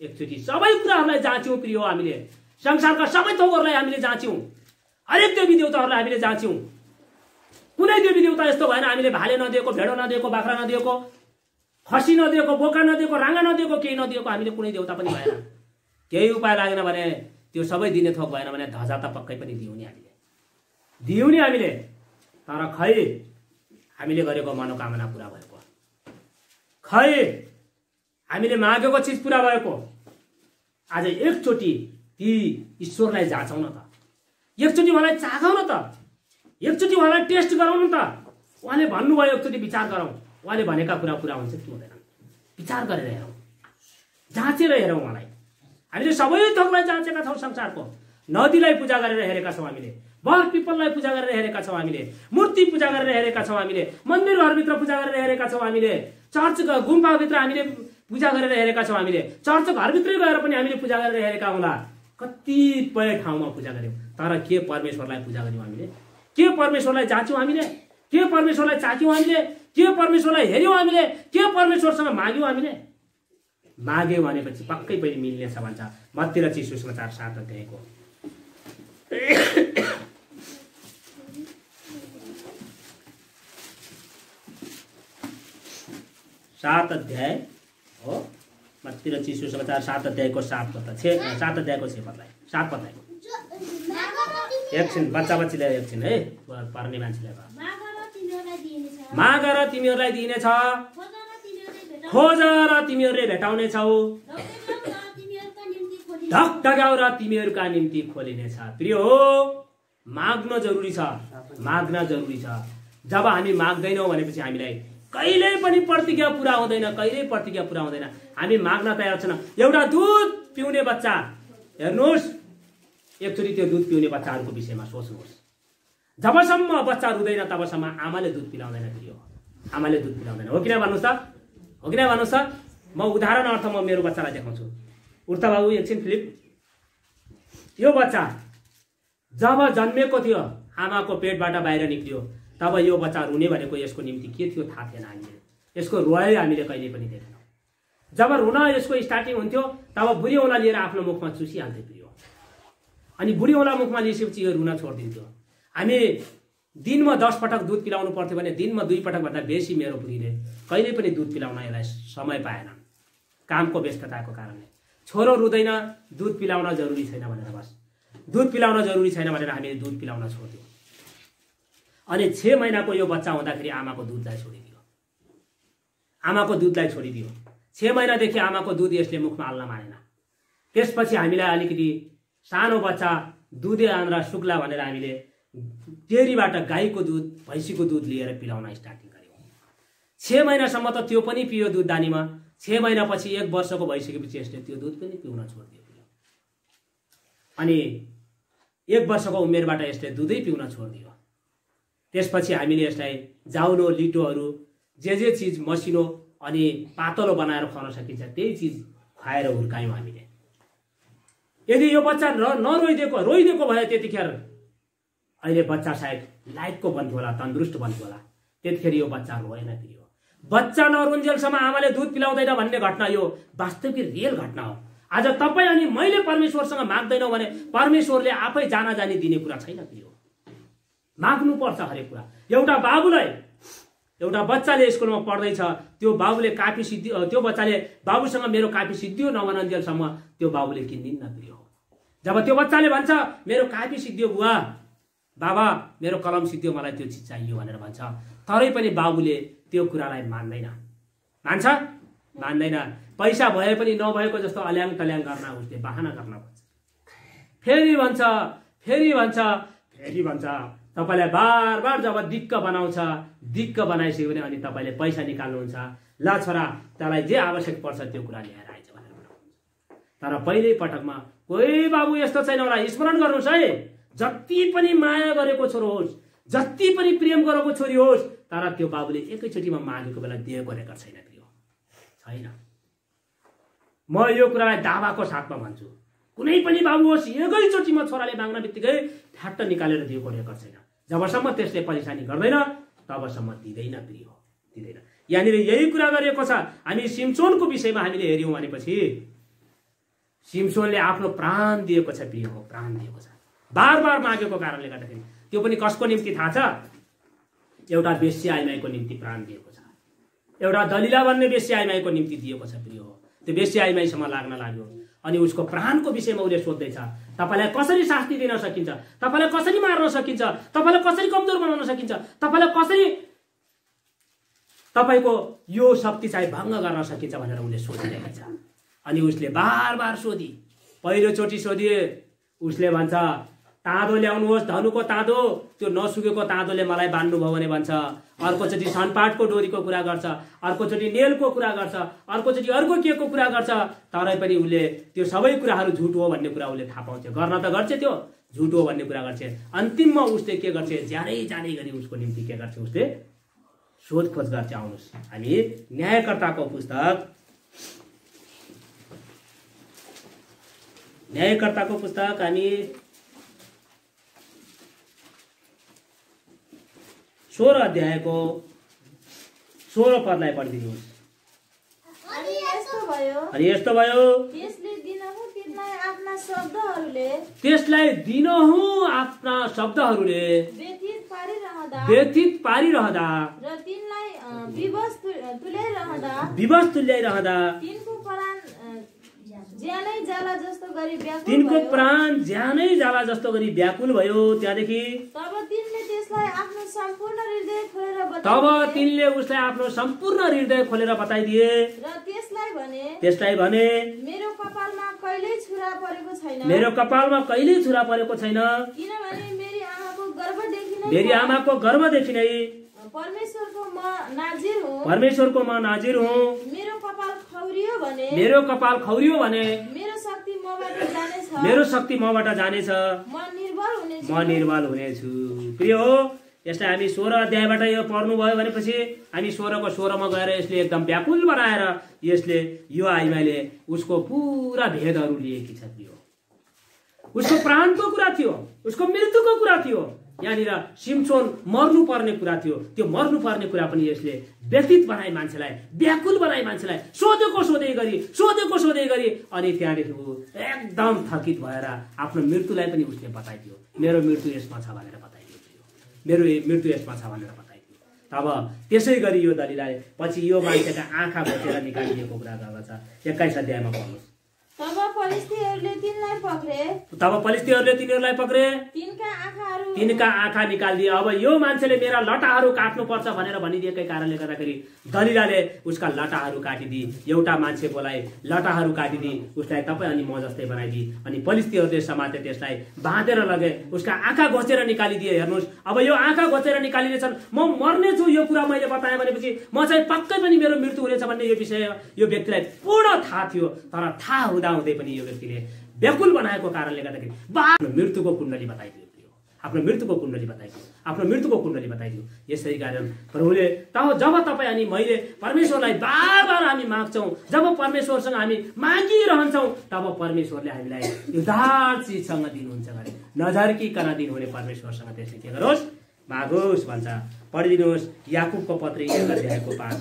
एकचोटि सबै कुराहरूलाई जाँच्यौँ प्रियो हामीले। संसारका सबै थोकहरूलाई हामीले जाँच्यौँ। हरेक देवी देवताहरूलाई हामीले जाँच्यौँ। कुनै देवी देवता यस्तो भएन हामीले भाले नदिएको भेडो नदिएको बाख्रा नदिएको। खसी नदिएको बोका नदिएको राँगा नदिएको केही नदिएको हामीले कुनै देवता पनि भएन। केही उपाय लागेन भने त्यो सबै दिने थोक भएन भने धजा त पक्कै पनि दिउँ नि हामीले। दियौँ नि हामीले तर खै हामीले गरेको मनोकामना पुरा भएको? खै हामीले मागेको चिज पुरा भएको? आज एकचोटि ती ईश्वरलाई जाँचौँ न त। एकचोटि उहाँलाई चाखौँ न त। एकचोटि उहाँलाई टेस्ट गराउँ न त। उहाँले भन्नुभयो एकचोटि विचार गरौँ। उहाँले भनेका कुरा पुरा हुन्छ कि हुँदैन विचार गरेर हेरौँ जाँचेर हेरौँ उहाँलाई हामीले सबै थोकलाई जाँचेका छौँ संसारको नदीलाई पूजा गरेर हेरेका छौँ हामीले बर पिपललाई पूजा गरेर हेरेका छौँ हामीले मूर्ति पूजा गरेर हेरेका छौँ हामीले मन्दिरहरूभित्र पूजा गरेर हेरेका छौँ हामीले चर्चको गुम्बाभित्र हामीले पूजा गरेर हेरेका छौँ हामीले चर्च घरभित्रै गएर पनि हामीले पूजा गरेर हेरेका होला कतिपय ठाउँमा पूजा गऱ्यौँ तर के परमेश्वरलाई पूजा गऱ्यौँ हामीले के परमेश्वरलाई जाँच्यौँ हामीले के परमेश्वरलाई चाख्यौँ हामीले के परमेश्वरलाई हेऱ्यौँ हामीले के परमेश्वरसँग माग्यौँ हामीले माग्यौँ भनेपछि पक्कै पनि मिल्नेछ भन्छ। मत्ती र चिसो समाचार सात अध्यायको। सात अध्याय हो। चिसो समाचार सात अध्यायको सात पद छे। सात अध्यायको छे पदलाई। सात पदलाई। एकछिन बच्चा बच्चीलाई एकछिन है पढ्ने मान्छेलाई भयो माग र तिमीहरूलाई दिइनेछ। खोज र तिमीहरूले भेटाउनेछौ। ढकढक्याउ र तिमीहरूका निम्ति खोलिनेछ। प्रिय हो माग्न जरुरी छ। माग्न जरुरी छ। जब हामी माग्दैनौँ भनेपछि हामीलाई कहिल्यै पनि प्रतिज्ञा पुरा हुँदैन कहिल्यै प्रतिज्ञा पुरा हुँदैन। हामी माग्न तयार छैन। एउटा दुध पिउने बच्चा हेर्नुहोस्। एकचोटि त्यो दुध पिउने बच्चाहरूको विषयमा सोच्नुहोस्। जबसम्म बच्चा रुँदैन तबसम्म आमाले दुध पिलाउँदैन हो आमाले दुध पिलाउँदैन। हो किन भन्नुहोस् त? हो किन भन्नुहोस् त? म उदाहरण अर्थ म मेरो बच्चालाई देखाउँछु। उर्ता बाबु एकछिन फिलिप। यो बच्चा जब जन्मेको थियो आमाको पेटबाट बाहिर निक्लियो तब यो बच्चा रुने भनेको यसको निम्ति के थियो थाहा थिएन हामीले। यसको रोय हामीले कहिले पनि देखेनौँ। जब रुन यसको स्टार्टिङ हुन्थ्यो तब बुढी औँला लिएर आफ्नो मुखमा चुसिहाल्थ्यो प्रियो अनि बुढी औँला मुखमा लिएपछि यो रुन छोडिदिन्थ्यो। हामी दिनमा दस पटक दुध पिलाउनु पर्थ्यो भने दिनमा दुई पटकभन्दा बेसी मेरो बुढीले कहिले पनि दुध पिलाउन यसलाई समय पाएन। कामको व्यस्तताको कारणले। छोरो रुँदैन दुध पिलाउन जरुरी छैन भनेर बस। दुध पिलाउन जरुरी छैन भनेर हामीले दुध पिलाउन छोड्यौँ। अनि छ महिनाको यो बच्चा हुँदाखेरि आमाको दुधलाई छोडिदियो। आमाको दुधलाई छोडिदियो। छ महिनादेखि आमाको दुध यसले मुखमा हाल्न मानेन। त्यसपछि हामीलाई अलिकति सानो बच्चा दुधे आन्द्रा शुक्ला भनेर हामीले डेरीबाट गाईको दुध भैँसीको दुध लिएर पिलाउन स्टार्टिङ गऱ्यौँ छ महिनासम्म त त्यो पनि पियो दुध दानीमा। छ महिनापछि एक वर्षको भइसकेपछि यसले त्यो दुध पनि पिउन छोडिदियो अनि एक वर्षको उमेरबाट यसले दुधै पिउन छोडिदियो। त्यसपछि हामीले यसलाई जाउलो लिटोहरू जे जे चिज मसिनो अनि पातलो बनाएर खुवाउन सकिन्छ त्यही चिज खुवाएर हुर्कायौँ हामीले। यदि यो बच्चा र नरोइदिएको रोइदिएको भए त्यतिखेर अहिले बच्चा सायद लाइटको बन्थ्यो होला तन्दुरुस्त बन्थ्यो होला। त्यतिखेर यो बच्चा रोएन थियो बच्चा नरुन्जेलसम्म आमाले दुध पिलाउँदैन भन्ने घटना यो वास्तविक रियल घटना हो। आज तपाईँ अनि मैले परमेश्वरसँग माग्दैनौँ भने परमेश्वरले आफै जाना जानी दिने कुरा छैन त्यो माग्नुपर्छ हरेक कुरा। एउटा बाबुलाई एउटा बच्चाले स्कुलमा पढ्दैछ त्यो बाबुले कापी सिद्धि त्यो बच्चाले बाबुसँग मेरो कापी सिद्धियो नभनन्जेलसम्म त्यो बाबुले किनिदिन्न प्रिय हो जब त्यो बच्चाले भन्छ मेरो कापी सिद्धियो बुवा बाबा मेरो कलम सिद्धियो मलाई त्यो चिज चाहियो भनेर भन्छ। तरै पनि बाबुले त्यो कुरालाई मान्दैन। मान्छ? मान्दैन। पैसा भए पनि नभएको जस्तो अल्याङ तल्याङ गर्न उसले बाहना गर्न भन्छ फेरि भन्छ फेरि भन्छ फेरि भन्छ। तपाईँलाई बार बार जब दिक्क बनाउँछ दिक्क बनाइसक्यो भने अनि तपाईँले पैसा निकाल्नुहुन्छ। ल छोरा तँलाई जे आवश्यक पर्छ त्यो कुरा ल्याएर आइज भनेर तर पहिल्यै पटकमा कोही बाबु यस्तो छैन होला स्मरण गर्नुहोस् है। जति पनि माया गरेको छोरो होस् जति पनि प्रेम गरेको छोरी होस् तर त्यो बाबुले एकैचोटिमा मागेको बेला दिएको गरेका छैन त्यो। छैन। म यो कुरालाई दावाको साथमा भन्छु। कुनै पनि बाबु होस् एकैचोटिमा छोराले माग्न बित्तिकै ठ्याट्ट निकालेर दिएको रेकर्ड छैन। जबसम्म त्यसले परेसानी गर्दैन तबसम्म दिँदैन प्रिय। दिँदैन। यहाँनिर यही कुरा गरिएको छ। हामी सिमसोनको विषयमा हामीले हेऱ्यौँ भनेपछि सिमसोनले आफ्नो प्राण दिएको छ प्रिय हो प्राण दिएको छ। बार बार मागेको कारणले गर्दाखेरि त्यो पनि कसको निम्ति थाहा छ? एउटा बेसी आइमाईको निम्ति प्राण दिएको छ। एउटा दलिला भन्ने बेसी आइमाईको निम्ति दिएको छ प्रिय। हो त्यो बेसी आइमाईसम्म लाग्न लाग्यो। अनि उसको प्राणको विषयमा उसले सोध्दैछ तपाईँलाई कसरी शास्ति दिन सकिन्छ? तपाईँलाई कसरी मार्न सकिन्छ? तपाईँलाई कसरी कमजोर बनाउन सकिन्छ? तपाईँलाई कसरी तपाईँको यो शक्ति चाहिँ भङ्ग गर्न सकिन्छ? भनेर उसले सोधिरहेको छ। अनि उसले बार बार सोधी। पहिलोचोटि सोधिए उसले भन्छ ताँदो ल्याउनुहोस् धनुको ताँदो। त्यो नसुकेको ताँदोले मलाई बान्नुभयो भने भन्छ। अर्कोचोटि सनपाटको डोरीको कुरा गर्छ अर्कोचोटि नेलको कुरा गर्छ अर्कोचोटि अर्को के को कुरा गर्छ। तरै पनि उसले त्यो सबै कुराहरू झुट हो भन्ने कुरा उसले थाहा पाउँथ्यो। गर्न त गर्छ त्यो झुट हो भन्ने कुरा गर्छ। अन्तिममा उसले के गर्छ ज्यानै जानै गरी उसको निम्ति के गर्छ उसले सोधखोज गर्छ। आउनुहोस्। हामी न्यायकर्ताको पुस्तक। न्यायकर्ताको पुस्तक हामी सोह्र अध्यायको सोह्र पदलाई पढिदिनुहोस्। अनि यस्तो भयो। त्यसलाई दिनहुँ आफ्ना शब्दहरूले व्यथित पारिरहँदा विवश तुल्याइरहँदा तिनको प्राण ज्यानै जाला जस्तो गरी व्याकुल भयो। त्यहाँदेखि तब तिनले उसलाई आफ्नो सम्पूर्ण हृदय खोलेर बताइदिए। र त्यसलाई भने त्यसलाई भने मेरो कपालमा कहिल्यै छुरा परेको छैन। मेरो कपालमा कहिल्यै छुरा परेको छैन। किनभने मेरी आमाको गर्भदेखि नै परमेश्वरको म नाजिर हुँ। मेरो कपाल खौरियो भने मेरो कपाल खौरियो भने मेरो शक्ति मबाट जानेछ। मेरो शक्ति मबाट जानेछ। म निर्बल हुनेछु। म निर्बल हुनेछु। प्रिय हो यसलाई हामी सोह्र अध्यायबाट यो पढ्नुभयो भनेपछि हामी सोह्रको सोह्रमा गएर यसले एकदम व्याकुल बनाएर यसले यो आइमाईले उसको पुरा भेदहरू लिएकी छ प्रिय उसको प्राणको कुरा थियो उसको मृत्युको कुरा थियो। यहाँनिर सिमसोन मर्नु पर्ने कुरा थियो। त्यो मर्नु पर्ने कुरा पनि यसले व्यतीत बनाए मान्छेलाई व्याकुल बनाए मान्छेलाई सोधेको सोधै गरी सोधेको सोधै गरी अनि त्यहाँदेखि ऊ एकदम थकित भएर आफ्नो मृत्युलाई पनि उसले बताइदियो। मेरो मृत्यु यसमा छ भनेर बताइदियो। मेरो मृत्यु यसमा छ भनेर बताइदियो। तब त्यसै गरी यो दलीलाई पछि यो मान्छेका आँखा घोचेर निकालिदिएको कुरा गर्दछ। एक्काइस अध्यायमा पढ्नुहोस् तब फलिस्तीहरूले तिनलाई पक्रे। तब पलिस्तीहरूले तिनीहरूलाई पक्रे। तिनका आँखाहरू। तिनका आँखा निकालिदिए। अब यो मान्छेले मेरा लटाहरू काट्नुपर्छ भनेर भनिदिएकै कारणले गर्दाखेरि दलिलाले उसका लटाहरू काटिदिए। एउटा मान्छे बोलाए लटाहरू काटिदिए। उसलाई तपाईँ अनि म जस्तै बनाइदिए। अनि पलिस्तीहरूले समाते त्यसलाई बाँधेर लगे। उसका आँखा घोचेर निकालिदिए। हेर्नुहोस् अब यो आँखा घोचेर निकालिदिएछन् म मर्नेछु यो कुरा मैले बताएँ भनेपछि म चाहिँ पक्कै पनि मेरो मृत्यु हुनेछ भन्ने यो विषय यो व्यक्तिलाई पूर्ण थाहा थियो। तर थाहा हुँदा हुँदै पनि यो व्यक्तिले व्याकुल बनाएको कारणले गर्दाखेरि बार मृत्युको कुण्डली बताइदियो। आफ्नो मृत्युको कुण्डली बताइदियो। आफ्नो मृत्युको कुण्डली बताइदियो। यसै कारण प्रभुले तब जब तपाईँ अनि मैले परमेश्वरलाई बार बार हामी माग्छौँ जब परमेश्वरसँग हामी मागिरहन्छौँ तब परमेश्वरले हामीलाई उदार चिजसँग दिनुहुन्छ भने नझर्किकन दिनुहुने परमेश्वरसँग त्यसले के गरोस्? मागोस् भन्छ। पढिदिनुहोस्। याकुबको पत्री अध्यायको पाँच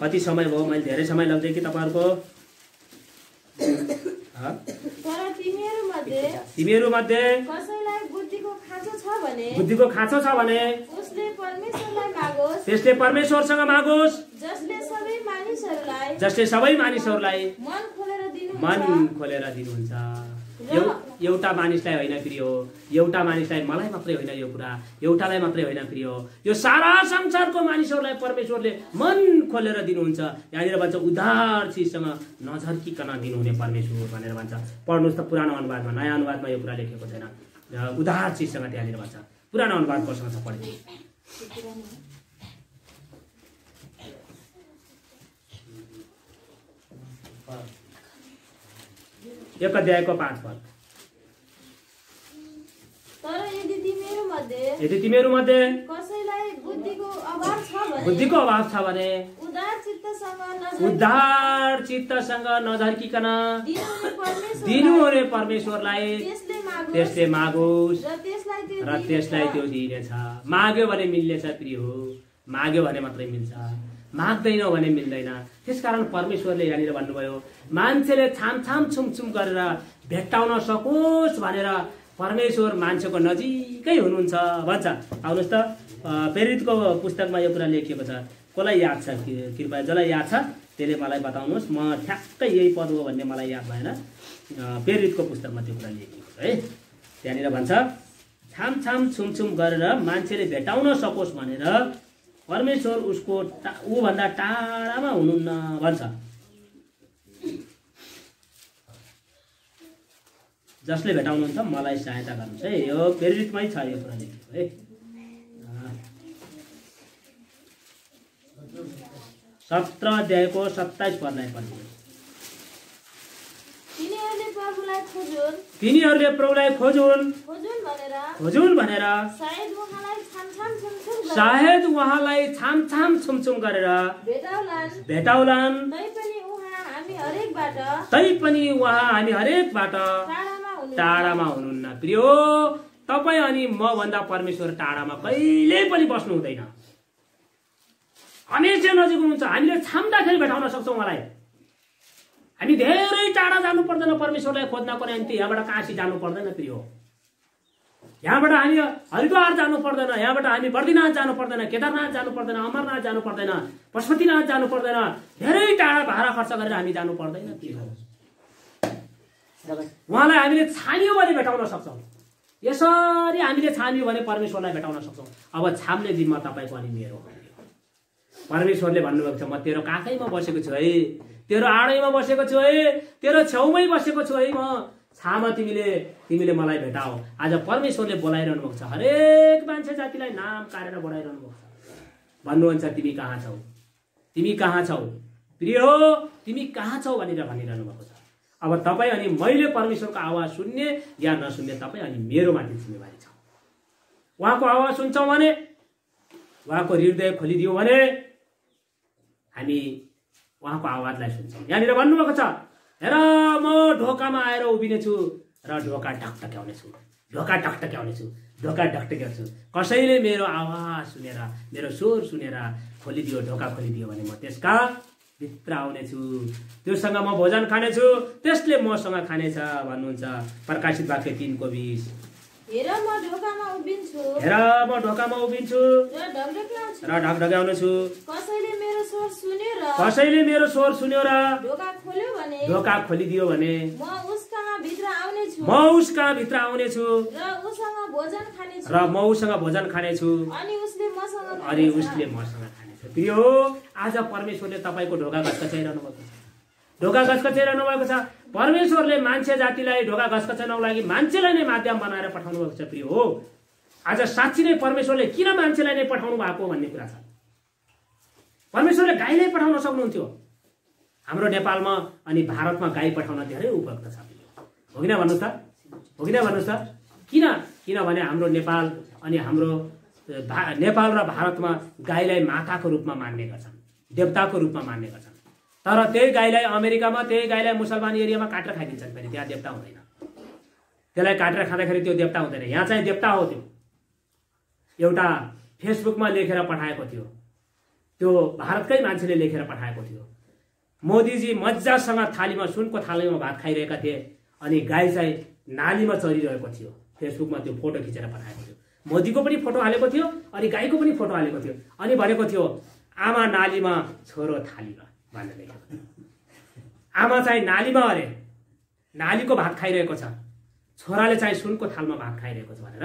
कति समय भयो मैले धेरै समय लाग्दै कि तपाईँहरूको? हँ? तर तिमीहरू मध्ये तिमीहरू मध्ये कसैलाई बुद्धिको खाँचो छ भने बुद्धिको खाँचो छ भने उसले परमेश्वरलाई मागोस्। त्यसले परमेश्वरसँग मागोस्। जसले सबै मानिसहरूलाई जसले सबै मानिसहरूलाई मन खोलेर मन दिनुहुन्छ। एउटा मानिसलाई होइन प्रिय हो एउटा मानिसलाई मलाई मात्रै होइन यो कुरा एउटालाई मात्रै होइन प्रिय। हो यो सारा संसारको मानिसहरूलाई परमेश्वरले मन खोलेर दिनुहुन्छ। यहाँनिर भन्छ उदार चिजसँग नझर्किकन दिनुहुने परमेश्वर भनेर भन्छ। पढ्नुहोस् त पुरानो अनुवादमा नयाँ अनुवादमा यो कुरा लेखेको छैन। अ, उदार चिजसँग त्यहाँनिर भन्छ। पुरानो अनुवाद कोसँग छ? पढ्नु एक अध्यायको पाँच पद। यदि तिमीहरू मध्ये यदि तिमीहरू मध्ये कसैलाई बुद्धिको अभाव छ भने बुद्धिको अभाव छ भने? उदार चित्तसँग नजर उद्धार चित्तसँग नझर्किकन दिनुहुने परमेश्वरलाई। त्यसले मागोस्। र त्यसलाई त्यो दिइनेछ। दिइनेछ। माग्यो भने मिल्नेछ प्रिय हो। माग्यो भने मात्रै मिल्छ। माग्दैनौ भने मिल्दैन। त्यसकारण परमेश्वरले यहाँनिर भन्नुभयो मान्छेले छामछाम छुमछुम गरेर भेट्टाउन सकोस् भनेर परमेश्वर मान्छेको नजिकै हुनुहुन्छ। भन्छ। आउनुहोस् त प्रेरितको पुस्तकमा यो कुरा लेखिएको छ। कसलाई याद छ? कृपया जसलाई याद छ त्यसले मलाई बताउनुहोस्। म ठ्याक्कै यही पद हो भन्ने मलाई याद भएन। प्रेरितको पुस्तकमा त्यो कुरा लेखिएको छ है। त्यहाँनिर भन्छ छामछाम छुमछुम गरेर मान्छेले भेटाउन सकोस् भनेर परमेश्वर उसको टा- ऊभन्दा टाढामा हुनुहुन्न। भन्छ। जसले भेटाउनुहुन्छ मलाई सहायता गर्नुहोस्। है यो प्रेरितमै छ यो लेखेको है। सत्र अध्यायको सत्ताइस पदलाई पढ्नु तिनीहरूले प्रभुलाई खोजुन्। खोजुन्। भनेर। सायद उहाँलाई छामछाम छुमछुम गरेर। भेटाउलान् भेटाउलान् तैपनि उहाँ हामी हरेकबाट। टाढामा हुनुहुन्न। प्रियो तपाईँ अनि म भन्दा परमेश्वर टाढामा कहिल्यै पनि बस्नु हुँदैन। हमेसा नजिक हुनुहुन्छ। हामीले छाम्दाखेरि भेटाउन सक्छौँ उहाँलाई। हामी धेरै टाढा जानु पर्दैन परमेश्वरलाई खोज्नको निम्ति। यहाँबाट काशी जानु पर्दैन प्रियो। यहाँबाट हामी हरिद्वार जानु पर्दैन। यहाँबाट हामी बर्दिनाथ जानु पर्दैन। केदारनाथ जानु पर्दैन। अमरनाथ जानु पर्दैन। पशुपतिनाथ जानु पर्दैन। धेरै टाढा भाडा खर्च गरेर हामी जानु पर्दैन प्रियो। उहाँलाई हामीले छानियो भने भेटाउन सक्छौँ। यसरी हामीले छानियो भने परमेश्वरलाई भेटाउन सक्छौँ। अब छाम्ने जिम्मा तपाईँको अनि मेरो। परमेश्वरले भन्नुभएको छ म तेरो काखैमा बसेको छु है। तेरो आडैमा बसेको छु है। तेरो छेउमै बसेको छु है म। छाम तिमीले तिमीले मलाई भेटाओ। आज परमेश्वरले बोलाइरहनु भएको छ। हरेक मान्छे जातिलाई नाम काटेर बोलाइरहनु भएको छ। भन्नुहुन्छ तिमी कहाँ छौ? तिमी कहाँ छौ? प्रिय हो तिमी कहाँ छौ? भनेर भनिरहनु भएको छ। अब तपाईँ अनि मैले परमेश्वरको आवाज सुन्ने या नसुन्ने तपाईँ अनि मेरो माथि जिम्मेवारी छ। उहाँको आवाज सुन्छौँ भने उहाँको हृदय खोलिदियो भने हामी उहाँको आवाजलाई सुन्छौँ। यहाँनिर भन्नुभएको छ हेर म ढोकामा आएर उभिनेछु र ढोका ढकटक्याउनेछु ढोका ढकटक्याउनेछु ढोका ढकटक्याउँछु कसैले मेरो आवाज सुनेर मेरो स्वर सुनेर खोलिदियो ढोका खोलिदियो भने म त्यसका भित्र आउनेछु त्योसँग म भोजन खानेछु। त्यसले मसँग खानेछ भन्नुहुन्छ। प्रकाशित वाक्य तिनको बिस। हेर म ढोकामा उभिन्छु। र ढकढक्याउँछु र ढकढक्याउनेछु कसैले मेरो स्वर सुन्यो र कसैले मेरो स्वर सुन्यो र ढोका खोलिदियो भने म म उसका भित्र आउनेछु। र म उसँग भोजन खानेछु। अनि उसले मसँग प्रिय आज परमेश्वरले तपाईँको ढोका घचकचाइरहनु भएको छ। ढोका घचकचाइरहनु भएको छ। परमेश्वरले मान्छे जातिलाई ढोका घचकचाउनको लागि मान्छेलाई नै माध्यम बनाएर पठाउनु भएको छ प्रिय हो। आज साँच्ची नै परमेश्वरले किन मान्छेलाई नै पठाउनु भएको भन्ने कुरा छ। परमेश्वरले गाईलाई पठाउन सक्नुहुन्थ्यो। हाम्रो नेपालमा अनि भारतमा गाई पठाउन धेरै उपयुक्त छ हो। किन भन्नुहोस् त? हो किन भन्नुहोस् त? किन? किनभने हाम्रो नेपाल अनि हाम्रो भा- नेपाल र भारतमा गाईलाई माताको रूपमा मान्ने गर्छन् देवताको रूपमा मान्ने गर्छन् तर त्यही गाईलाई अमेरिकामा त्यही गाईलाई मुसलमान एरियामा काटेर खाइदिन्छन् फेरि त्यहाँ देवता हुँदैन। त्यसलाई काटेर खाँदाखेरि त्यो देवता हुँदैन। यहाँ चाहिँ देवता हो त्यो। एउटा फेसबुकमा लेखेर पठाएको थियो। त्यो भारतकै मान्छेले लेखेर पठाएको थियो। मोदीजी मजासँग थालीमा सुनको थालीमा भात खाइरहेका थिए अनि गाई चाहिँ नालीमा चरिरहेको थियो। फेसबुकमा त्यो फोटो खिचेर पठाएको थियो। मोदीको पनि फोटो हालेको थियो अनि गाईको पनि फोटो हालेको थियो। अनि भनेको थियो आमा नालीमा छोरो थालीमा भनेर लेखेको आमा चाहिँ नालीमा अरे नालीको भात खाइरहेको छ। छोराले चाहिँ सुनको थालमा भात खाइरहेको छ भनेर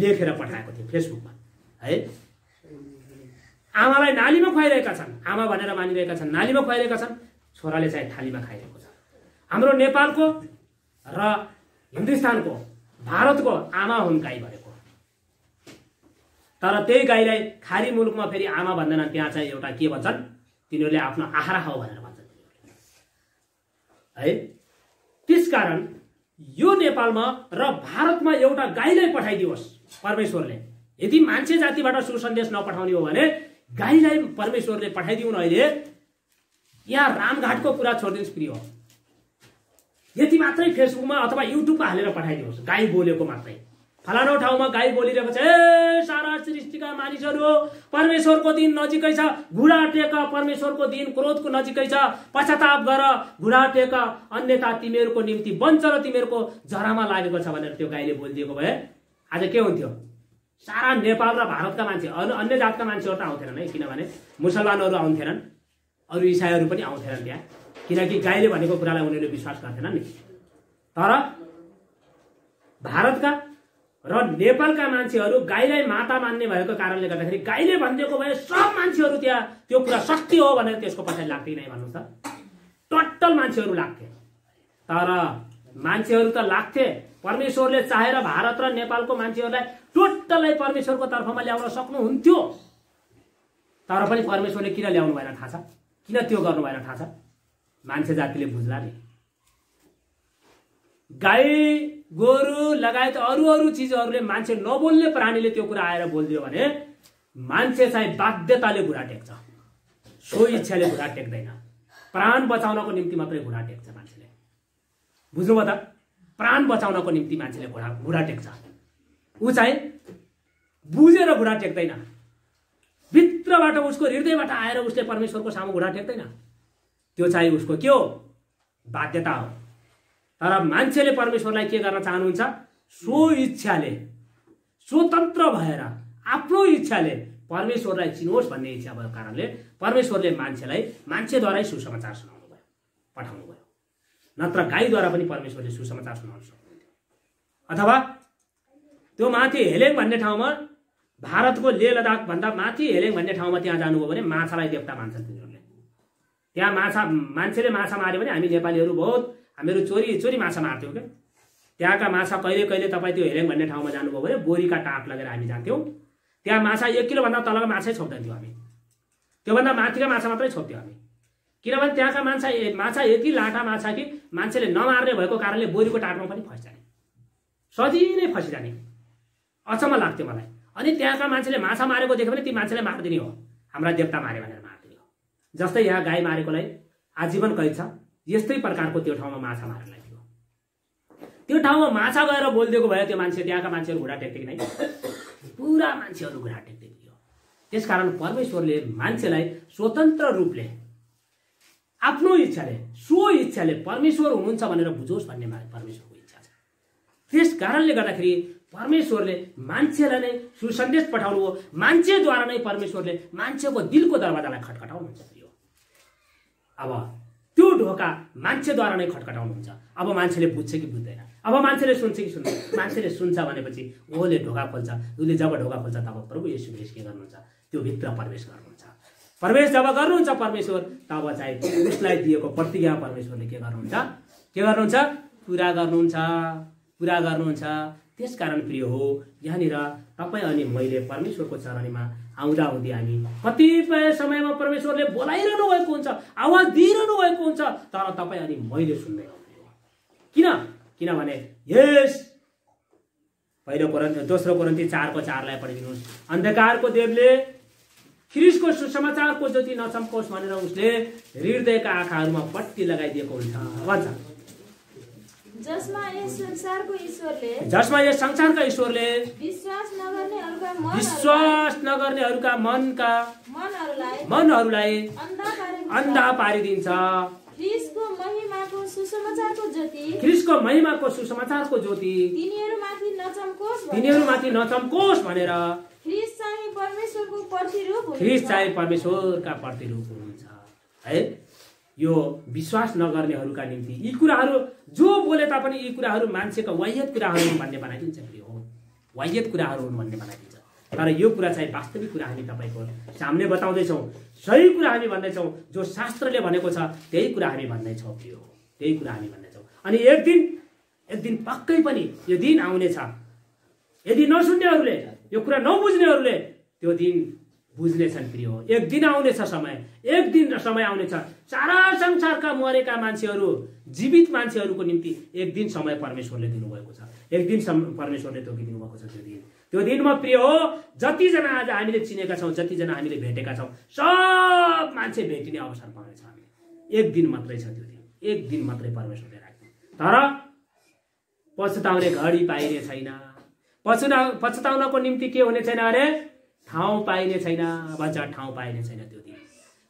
लेखेर पठाएको थियो फेसबुकमा। है? आमालाई नालीमा खुवाइरहेका छन्। आमा भनेर मानिरहेका छन् नालीमा खुवाइरहेका छन्। छोराले चाहिँ थालीमा खाइरहेको छ। हाम्रो नेपालको र हिन्दुस्तानको भारतको आमा हुन् गाई भनेको तर त्यही गाईलाई खारी मुलुकमा फेरि आमा भन्दैनन् त्यहाँ चाहिँ एउटा के भन्छन्? तिनीहरूले आफ्नो आहारा खाऊ भनेर भन्छन्। है? त्यसकारण यो नेपालमा र भारतमा एउटा गाईलाई पठाइदियोस् परमेश्वरले। यदि मान्छे जातिबाट सुसन्देश नपठाउने हो भने गाईलाई परमेश्वरले पठाइदिउन् अहिले। यहाँ रामघाटको कुरा छोडिदिनुहोस् प्रिय। हो यति मात्रै फेसबुकमा अथवा युट्युबमा हालेर पठाइदिनुहोस् गाई बोलेको मात्रै। फलानु ठाउँमा गाई बोलिरहेको छ ए सारा सृष्टिका मानिसहरू परमेश्वरको दिन नजिकै छ। घुडा टेक परमेश्वरको दिन क्रोधको नजिकै छ। पश्चाताप गर। घुडा टेक अन्यथा तिमीहरूको निम्ति बन्छ र तिमीहरूको जरामा लागेको छ भनेर त्यो गाईले बोलिदिएको भए आज के हुन्थ्यो? सारा नेपाल र भारतका मान्छे अरू अन्य जातका मान्छेहरू त आउँथेनन् है किनभने मुसलमानहरू आउँथेनन् अरू इसाईहरू पनि आउँथेनन् त्यहाँ। किनकि गाईले भनेको कुरालाई उनीहरूले विश्वास गर्थेनन् नि। तर भारतका र नेपालका मान्छेहरू गाईलाई माता मान्ने भएको कारणले गर्दाखेरि गाईले भनिदिएको भए सब मान्छेहरू त्यहाँ त्यो कुरा सत्य हो भनेर त्यसको पछाडि लाग्थे नै भन्नुहोस् त। टोटल मान्छेहरू लाग्थे। तर मान्छेहरू त लाग्थे। परमेश्वरले चाहेर भारत र नेपालको मान्छेहरूलाई टोटल्लै परमेश्वरको तर्फमा ल्याउन सक्नुहुन्थ्यो। तर पनि परमेश्वरले किन ल्याउनु भएन थाहा छ? किन त्यो गर्नु भएन थाहा छ? मान्छे जातिले बुझ्ला नि। गाई गोरु लगायत अरू अरू चिजहरूले मान्छे नबोल्ने प्राणीले त्यो कुरा आएर बोलिदियो भने मान्छे चाहिँ बाध्यताले घुँडा टेक्छ। सो इच्छाले घुँडा टेक्दैन। प्राण बचाउनको निम्ति मात्रै घुँडा टेक्छ मान्छेले। बुझ्नुभयो त? प्राण बचाउनको निम्ति मान्छेले घुँडा घुँडा टेक्छ। ऊ चाहिँ बुझेर घुँडा टेक्दैन। भित्रबाट उसको हृदयबाट आएर उसले परमेश्वरको सामु घुँडा टेक्दैन। त्यो चाहिँ उसको के हो? बाध्यता हो। तर मान्छेले परमेश्वरलाई के गर्न चाहनुहुन्छ? सो इच्छाले स्वतन्त्र भएर आफ्नो इच्छाले परमेश्वरलाई चिनोस् भन्ने इच्छा भएको कारणले परमेश्वरले मान्छेलाई मान्छेद्वारै सुसमाचार सुनाउनु भयो पठाउनु भयो नत्र गाईद्वारा पनि परमेश्वरले सुसमाचार सुनाउन सक्नुहुन्थ्यो। अथवा त्यो माथि हेलेङ भन्ने ठाउँमा भारतको लेह लद्दाख भन्दा माथि हेलेङ भन्ने ठाउँमा त्यहाँ जानुभयो भने माछालाई देवता मान्छन् तिनीहरूले। त्यहाँ माछा मान्छेले माछा मार्यो भने हामी नेपालीहरू बहुत हामीहरू चोरी चोरी माछा मार्थ्यौँ क्या? त्यहाँका माछा कहिले कहिले तपाईँ त्यो हेरेङ भन्ने ठाउँमा जानुभयो भने बोरीका टाप लगेर हामी जान्थ्यौँ। त्यहाँ माछा एक किलोभन्दा तलको माछै छोप्दैनथ्यौँ हामी। त्योभन्दा माथिका माछा मात्रै छोप्थ्यौँ हामी। किनभने त्यहाँका माछा माछा यति लाटा माछा कि मान्छेले नमार्ने भएको कारणले बोरीको टाटमा पनि फसिजाने। सजिलै फसिजाने। अचम्म लाग्थ्यो मलाई। अनि त्यहाँका मान्छेले माछा मारेको देख्यो भने ती मान्छेलाई मारिदिने हो। हाम्रा देवता मारे भनेर मारिदिने हो। जस्तै यहाँ गाई मारेकोलाई आजीवन कैद छ। यस्तै प्रकारको त्यो ठाउँमा माछा मारेलाई थियो त्यो ठाउँमा माछा गएर बोलिदिएको भए त्यो मान्छे त्यहाँका मान्छेहरू घुँडा टेक्थे कि नै? पुरा मान्छेहरू घुँडा टेक्थे थियो त्यसकारण परमेश्वरले मान्छेलाई स्वतन्त्र रूपले आफ्नो इच्छाले सो इच्छाले परमेश्वर हुनुहुन्छ भनेर बुझोस् भन्ने परमेश्वरको इच्छा छ। त्यस कारणले गर्दाखेरि परमेश्वरले मान्छेलाई नै सुसन्देश पठाउनु हो। मान्छेद्वारा नै परमेश्वरले मान्छेको दिलको दरवाजालाई खटखटाउनुहुन्छ प्रिय अब त्यो ढोका मान्छेद्वारा नै खटखटाउनुहुन्छ। अब मान्छेले बुझ्छ कि बुझ्दैन? अब मान्छेले सुन्छ कि सुन्दैन? मान्छेले सुन्छ भनेपछि ओले ढोका खोल्छ उसले जब ढोका खोल्छ तब प्रभु ख्रीष्ट के गर्नुहुन्छ? त्यो भित्र प्रवेश गर्नुहुन्छ। प्रवेश जब गर्नुहुन्छ परमेश्वर तब चाहिँ उसलाई दिएको प्रतिज्ञा परमेश्वरले के गर्नुहुन्छ? के गर्नुहुन्छ? पुरा गर्नुहुन्छ। पुरा गर्नुहुन्छ। त्यस कारण प्रिय हो यहाँनिर तपाईँ अनि मैले परमेश्वरको चरणीमा आउँदा आउँदै हामी कतिपय समयमा परमेश्वरले बोलाइरहनु भएको हुन्छ आवाज दिइरहनु भएको हुन्छ तर तपाईँ अनि मैले प्रिय हो। किन? किनभने यस पहिलो कोरन्ती दोस्रो कोरन्ती चारको चारलाई पढिदिनुहोस्। अन्धकारको देवले ख्रिसको सुसमाचारको ज्योति नचम्कोस् भनेर उसले हृदयका आँखाहरूमा पट्टी लगाइदिएको हुन्छ। भन्छ। जसमा यस संसारको ईश्वरले विश्वास नगर्नेहरूका मनका मनहरूलाई अन्धा पारिदिन्छ। ख्रिसको महिमाको सुसमाचारको ज्योति। तिनीहरूमाथि नचम्कोस् भनेर। ख्रिस चाहिँ परमेश्वरका प्रतिरूप हुनुहुन्छ। है? यो विश्वास नगर्नेहरूका निम्ति यी कुराहरू जो बोले तापनि यी कुराहरू मान्छेका वाह्यत कुराहरू हुन् भन्ने बनाइदिन्छ फेरि हो। वाह्यत कुराहरू हुन् भन्ने बनाइदिन्छ। तर यो कुरा चाहिँ वास्तविक कुरा हामी तपाईँको सामने बताउँदैछौँ। सही कुरा हामी भन्दैछौँ जो शास्त्रले भनेको छ त्यही कुरा हामी भन्दैछौँ प्रिय हो। त्यही कुरा हामी भन्दैछौँ। अनि एक दिन एक दिन पक्कै पनि यो दिन आउनेछ। यदि नसुन्नेहरूले यो कुरा नबुझ्नेहरूले त्यो दिन बुझ्नेछन् प्रिय। हो एक दिन आउनेछ समय। एक दिन समय आउनेछ। सारा संसारका मरेका मान्छेहरू जीवित मान्छेहरूको निम्ति एक दिन समय परमेश्वरले दिनुभएको छ। एक दिन परमेश्वरले तोकिदिनु भएको छ त्यो दिन। त्यो दिनमा प्रिय हो। जतिजना आज हामीले चिनेका छौँ जतिजना हामीले भेटेका छौँ सब मान्छे भेटिने अवसर पाउनेछ हामीले एक दिन मात्रै छ त्यो दिन। एक दिन मात्रै परमेश्वरले राख्नु। तर पछुताउने घडी पाइने छैन। पछुना पछुताउनको निम्ति के हुने छैन अरे? ठाउँ पाइने छैन भन्छ ठाउँ पाइने छैन त्यो दिन।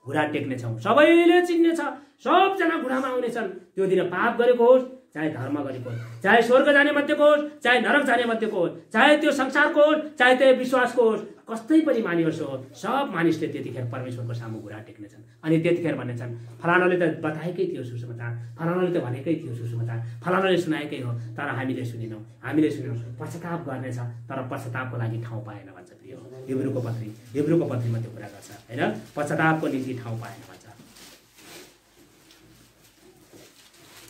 घुँडा टेक्नेछौँ सबैले चिन्नेछ सबजना घुँडामा आउनेछन् त्यो दिन पाप गरेको होस् चाहे धर्म गरेको होस् चाहे स्वर्ग जाने मध्येको होस् चाहे नरक जाने मध्येको होस् चाहे त्यो संसारको होस् चाहे त्यो विश्वासको होस् कस्तै पनि मानिस हो सब मानिसले त्यतिखेर परमेश्वरको सामु घुँडा टेक्नेछन्। अनि त्यतिखेर भन्नेछन् फलानाले त बताएकै थियो सुसमाचार फलानाले त भनेकै थियो सुसमाचार फलानाले सुनाएकै हो तर हामीले सुनेनौँ हामीले सुनेनौँ पश्चाताप गर्नेछ तर पश्चातापको लागि ठाउँ पाएन भन्छ प्रिय हिब्रूको पत्री हिब्रूको पत्रीमा त्यो कुरा गर्छ होइन? पश्चातापको निम्ति ठाउँ पाएन भन्छ।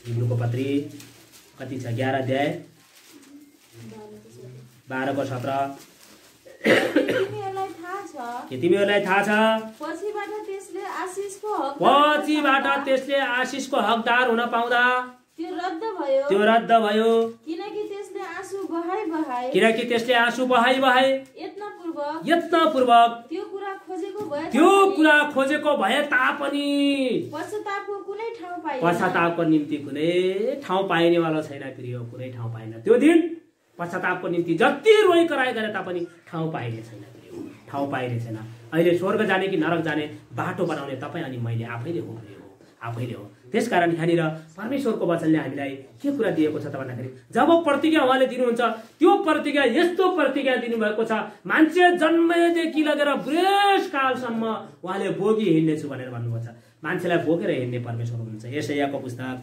हिब्रूको पत्री? कति छ? एघार अध्याय? बाह्रको सत्र। तिमीहरूलाई थाहा छ। पछिबाट त्यसले आशिषको हकदार हुन पाउँदा? त्यो रद्द भयो। किनकि त्यसले आँसु बहाई बहाई किनकि त्यसले आँसु यत्नपूर्वक। त्यो कुरा खोजेको भए त्यो तापनि कुरा खोजेको भए तापनि। पश्चातापको कुनै ठाउँ पाइएन। पश्चातापको निम्ति कुनै ठाउँ पाइनेवाला छैन प्रिय कुनै ठाउँ पाएन त्यो दिन पश्चातापको निम्ति जति रोइ कराइ गरे तापनि ठाउँ पाइने छैन प्रिय ठाउँ पाइने छैन। अहिले स्वर्ग जाने कि नरक जाने बाटो बनाउने तपाईँ अनि मैले आफैले हो प्रिय हो आफैले हो। त्यसकारण यहाँनिर परमेश्वरको वचनले हामीलाई के कुरा दिएको छ त भन्दाखेरि जब प्रतिज्ञा उहाँले दिनुहुन्छ त्यो प्रतिज्ञा यस्तो प्रतिज्ञा दिनुभएको छ मान्छे जन्मेदेखि लगेर वृषकालसम्म उहाँले भोगी हिँड्नेछु भनेर भन्नुभएको छ। मान्छेलाई भोगेर हिँड्ने परमेश्वर हुनुहुन्छ। यसैयाको पुस्तक।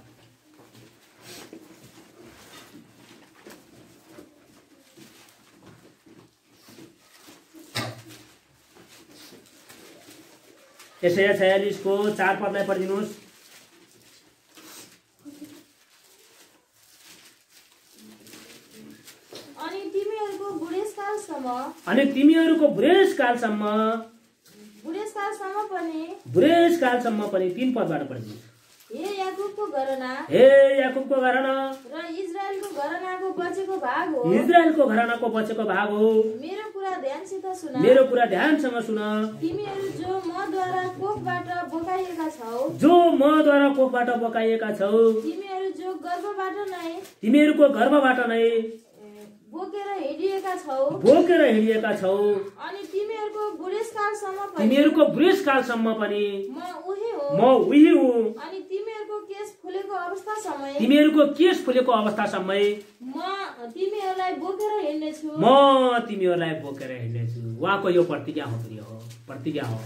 यसै छयालिसको चार पदलाई पढिदिनुहोस्। अनि तिमीहरूको बुढेसकालसम्म बुढेसकालसम्म पनि। तिन पदबाट हे याकुबको घरना। र इजरायलको घरनाको बचेको भाग हो। इजरायलको घरानाको बचेको भाग हो। मेरो कुरा ध्यानसित सुन। मेरो कुरा ध्यानसँग सुन। तिमीहरू जो मद्वारा कोखबाट बोकाइएका छौ। जो मद्वारा कोखबाट बोकाइएका छौ। तिमीहरू जो गर्भबाट नै। तिमीहरूको गर्भबाट नै। बोकेर हिँडिएका छौ। बोकेर हिँडिएका छौ। अनि तिमीहरूको बुढेसकालसम्म पनि। तिमीहरूको पनि। म उही हो। म उही हुँ। अनि तिमीहरूको केस फुलेको अवस्थासम्मै। तिमीहरूको केस फुलेको अवस्थासम्मै। म तिमीहरूलाई बोकेर हिँड्नेछु। म तिमीहरूलाई बोकेर हिँड्नेछु। उहाँको यो प्रतिज्ञा हो प्रिय हो। प्रतिज्ञा हो।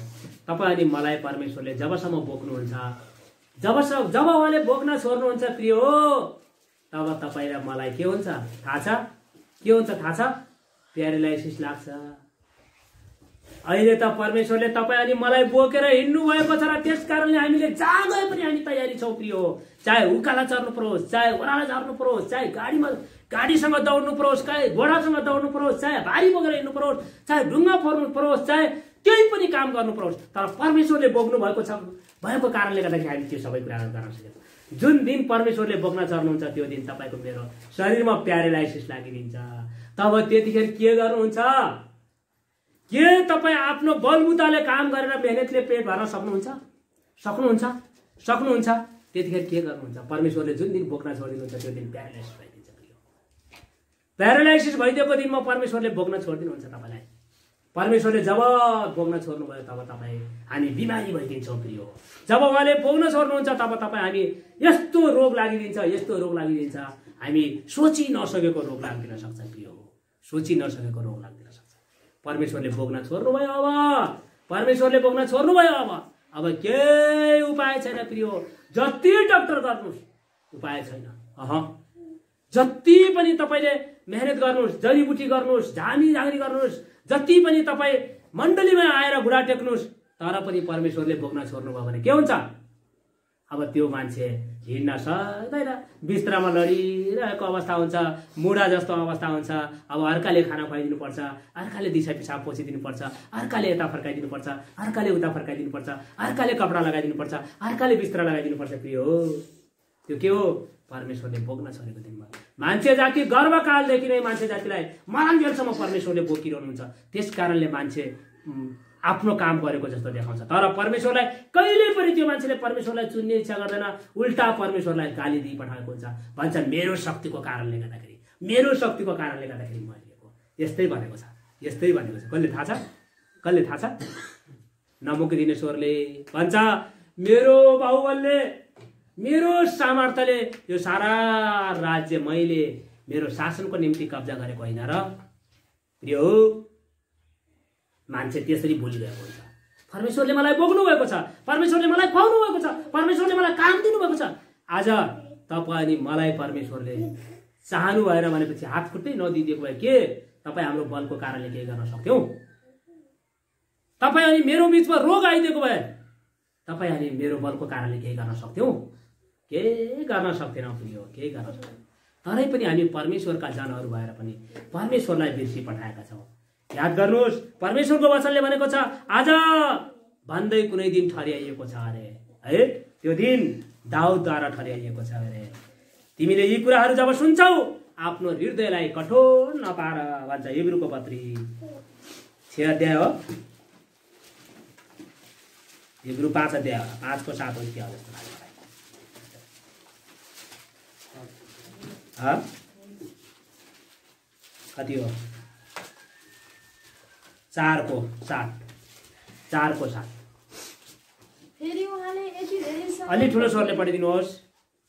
तपाईँ अनि मलाई परमेश्वरले जबसम्म बोक्नुहुन्छ जबसम्म जब उहाँले बोक्न छोड्नुहुन्छ प्रिय हो तब तपाईँ र मलाई के हुन्छ? थाहा छ? के हुन्छ थाहा छ? प्यारालाइसिस लाग्छ। अहिले त परमेश्वरले तपाईँ अनि मलाई बोकेर हिँड्नु भएको छ र त्यस कारणले हामीले जहाँ गए पनि हामी तयारी छौँ प्रिय। हो चाहे उकाला चढ्नु परोस् चाहे ओह्राला झर्नु परोस् चाहे गाडीमा गाडीसँग दौड्नु परोस् चाहे घोडासँग दौड्नु परोस् चाहे भारी बोकेर हिँड्नु परोस् चाहे ढुङ्गा फोर्नु परोस् चाहे केही पनि काम गर्नु परोस् तर परमेश्वरले बोक्नु भएको छ भएको कारणले गर्दाखेरि हामी त्यो सबै कुराहरू गर्न सकेको जुन दिन परमेश्वरले बोक्न चढ्नुहुन्छ त्यो दिन तपाईँको मेरो शरीरमा प्यारालाइसिस लागिदिन्छ। तब त्यतिखेर के गर्नुहुन्छ? के तपाईँ आफ्नो बलबुताले काम गरेर मेहनतले पेट भर्न सक्नुहुन्छ? सक्नुहुन्छ? सक्नुहुन्छ? त्यतिखेर के गर्नुहुन्छ? परमेश्वरले जुन दिन बोक्न छोडिदिनुहुन्छ त्यो दिन प्यारालाइसिस भइदिन्छ। प्यारालाइसिस भइदिएको दिनमा परमेश्वरले बोक्न छोडिदिनुहुन्छ तपाईँलाई। परमेश्वरले जब बोक्न छोड्नुभयो तब तपाईँ हामी बिमारी भइदिन्छौँ प्रियो। जब उहाँले बोक्न छोड्नुहुन्छ तब तपाईँ हामी यस्तो रोग लागिदिन्छ यस्तो रोग लागिदिन्छ। हामी सोची नसकेको रोग लागिदिन सक्छ प्रियो। सोची नसकेको रोग लागिदिन सक्छ। परमेश्वरले बोक्न छोड्नुभयो अब। परमेश्वरले बोक्न छोड्नुभयो अब। अब केही उपाय छैन प्रियो। जति डक्टर गर्नुहोस् उपाय छैन। अह। जति पनि तपाईँले मेहनत गर्नुहोस् जडीबुटी गर्नुहोस् झामी झाँक्री गर्नुहोस् जति पनि तपाईँ मण्डलीमा आएर घुँडा टेक्नुहोस् तर पनि परमेश्वरले बोक्न छोड्नुभयो भने के हुन्छ? अब त्यो मान्छे हिँड्न सक्दैन। बिस्तरामा लडिरहेको अवस्था हुन्छ मुढा जस्तो अवस्था हुन्छ। अब अर्काले खाना खुवाइदिनु पर्छ अर्काले दिशा पिसाब पोसिदिनु पर्छ अर्काले यता फर्काइदिनु पर्छ अर्काले उता फर्काइदिनु पर्छ अर्काले कपडा लगाइदिनु पर्छ अर्काले बिस्तर लगाइदिनु पर्छ प्रिय हो। त्यो के हो? परमेश्वरले बोक्न छोडेको दिनमा मान्छे जाति गर्वकालदेखि नै मान्छे जातिलाई मरान्जेलसम्म परमेश्वरले बोकिरहनुहुन्छ। त्यस कारणले मान्छे आफ्नो काम गरेको जस्तो देखाउँछ। तर परमेश्वरलाई कहिले पनि त्यो मान्छेले परमेश्वरलाई चुन्ने इच्छा गर्दैन। उल्टा परमेश्वरलाई गाली दिइ पठाएको हुन्छ। भन्छ मेरो शक्तिको कारणले गर्दाखेरि मेरो शक्तिको कारणले गर्दाखेरि मैले यस्तै भनेको छ। यस्तै भनेको छ। कसले थाहा छ? कसले थाहा छ? नमुक दिनेश्वरले। भन्छ मेरो बाहुबलले मेरो सामर्थ्यले यो सारा राज्य मैले मेरो शासनको निम्ति कब्जा गरेको होइन र हो मान्छे त्यसरी बोलिरहेको हुन्छ। परमेश्वरले मलाई बोक्नु भएको छ परमेश्वरले मलाई खुवाउनु भएको छ परमेश्वरले मलाई काम दिनुभएको छ। आज तपाईँ अनि मलाई परमेश्वरले चाहनु भएर भनेपछि हात खुट्टै नदिइदिएको भए के? तपाईँ हाम्रो बलको कारणले केही गर्न सक्थ्यौँ। तपाईँ अनि मेरो बिचमा रोग आइदिएको भए तपाईँ अनि मेरो बलको कारणले केही गर्न सक्थ्यौँ। केही गर्न सक्थेनौँ पनि हो केही गर्न सक्थेनौँ। तरै पनि हामी परमेश्वरका जनहरू भएर पनि परमेश्वरलाई बिर्सी पठाएका छौँ। याद गर्नुहोस् परमेश्वरको वचनले भनेको छ आज भन्दै कुनै दिन ठहरियाइएको छ अरे। है? त्यो दिन दाउदद्वारा ठहरियाइएको छ अरे। तिमीले यी कुराहरू जब सुन्छौ आफ्नो हृदयलाई कठोर नपार भन्छ। हिब्रूको पत्री छ अध्याय हो। हिब्रू पाँच अध्याय पाँचको सात हो क्या हो जस्तो लाग्छ मलाई। हँ? कति हो? चारको सात। चारको सात। अलि ठुलो स्वरले पढिदिनुहोस्।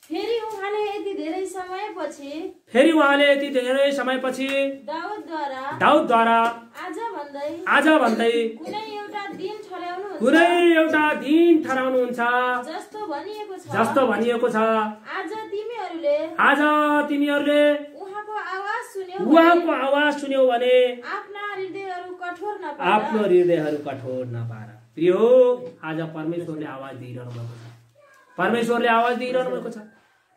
फेरि उहाँले यति धेरै समयपछि फेरि उहाँले यति धेरै समयपछि दाउदद्वारा दाउदद्वारा आज भन्दै आज भन्दै कुनै एउटा दिन ठहराउनु कुनै एउटा दिन ठहराउनुहुन्छ जस्तो भनिएको छ। जस्तो भनिएको छ। आज तिमीहरूले आज तिमीहरूले उहाँको आवाज सुन्यौ भने आफ्ना हृदयहरू कठोर नपार। प्रिय हो आज परमेश्वरले आवाज दिइरहनु भएको छ। परमेश्वरले आवाज दिइरहनु भएको छ।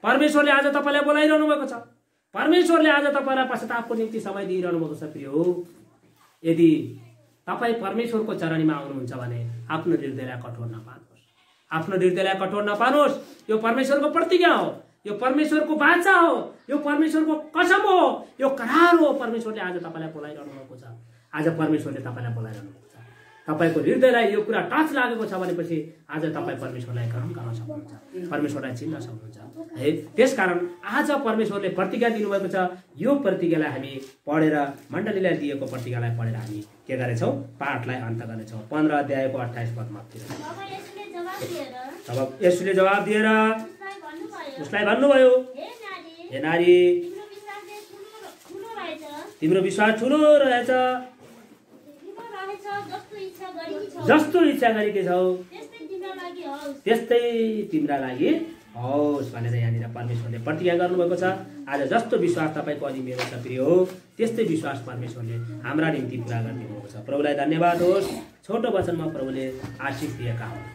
परमेश्वरले आज तपाईँलाई बोलाइरहनु भएको छ। परमेश्वरले आज तपाईँलाई पश्चातापको निम्ति समय दिइरहनु भएको छ प्रिय। यदि तपाईँ परमेश्वरको चरणीमा आउनुहुन्छ भने आफ्नो हृदयलाई कठोर नपार्नुहोस्। आफ्नो हृदयलाई कठोर नपार्नुहोस्। यो परमेश्वरको प्रतिज्ञा हो। यो परमेश्वरको बाचा हो यो परमेश्वरको कसम हो यो करार हो परमेश्वरले आज तपाईँलाई बोलाइरहनु भएको छ। आज परमेश्वरले तपाईँलाई बोलाइरहनु भएको छ। तपाईँको हृदयलाई यो कुरा टच लागेको छ भनेपछि आज तपाईँ परमेश्वरलाई ग्रहण गर्न सक्नुहुन्छ। परमेश्वरलाई चिन्न सक्नुहुन्छ। है त्यसकारण आज परमेश्वरले प्रतिज्ञा दिनुभएको छ। यो प्रतिज्ञालाई हामी पढेर मण्डलीलाई दिएको प्रतिज्ञालाई पढेर हामी के गरेछौँ पाठलाई अन्त गर्नेछौँ। पन्ध्र अध्यायको अठाइस पदमा। यसले जवाब दिएर तब यसुले जवाब दिएर उसलाई भन्नुभयो हे नारी तिम्रो विश्वास ठुलो रहेछ। जस्तो इच्छा गरेकी छौ त्यस्तै तिम्रो लागि होस् भनेर यहाँनिर परमेश्वरले प्रतिज्ञा गर्नुभएको छ। आज जस्तो विश्वास तपाईँको अनि मेरो छ प्रिय हो त्यस्तै विश्वास परमेश्वरले हाम्रा निम्ति पुरा गरिदिनु भएको छ। प्रभुलाई धन्यवाद होस्। छोटो वचनमा प्रभुले आशिष दिएका हुन्।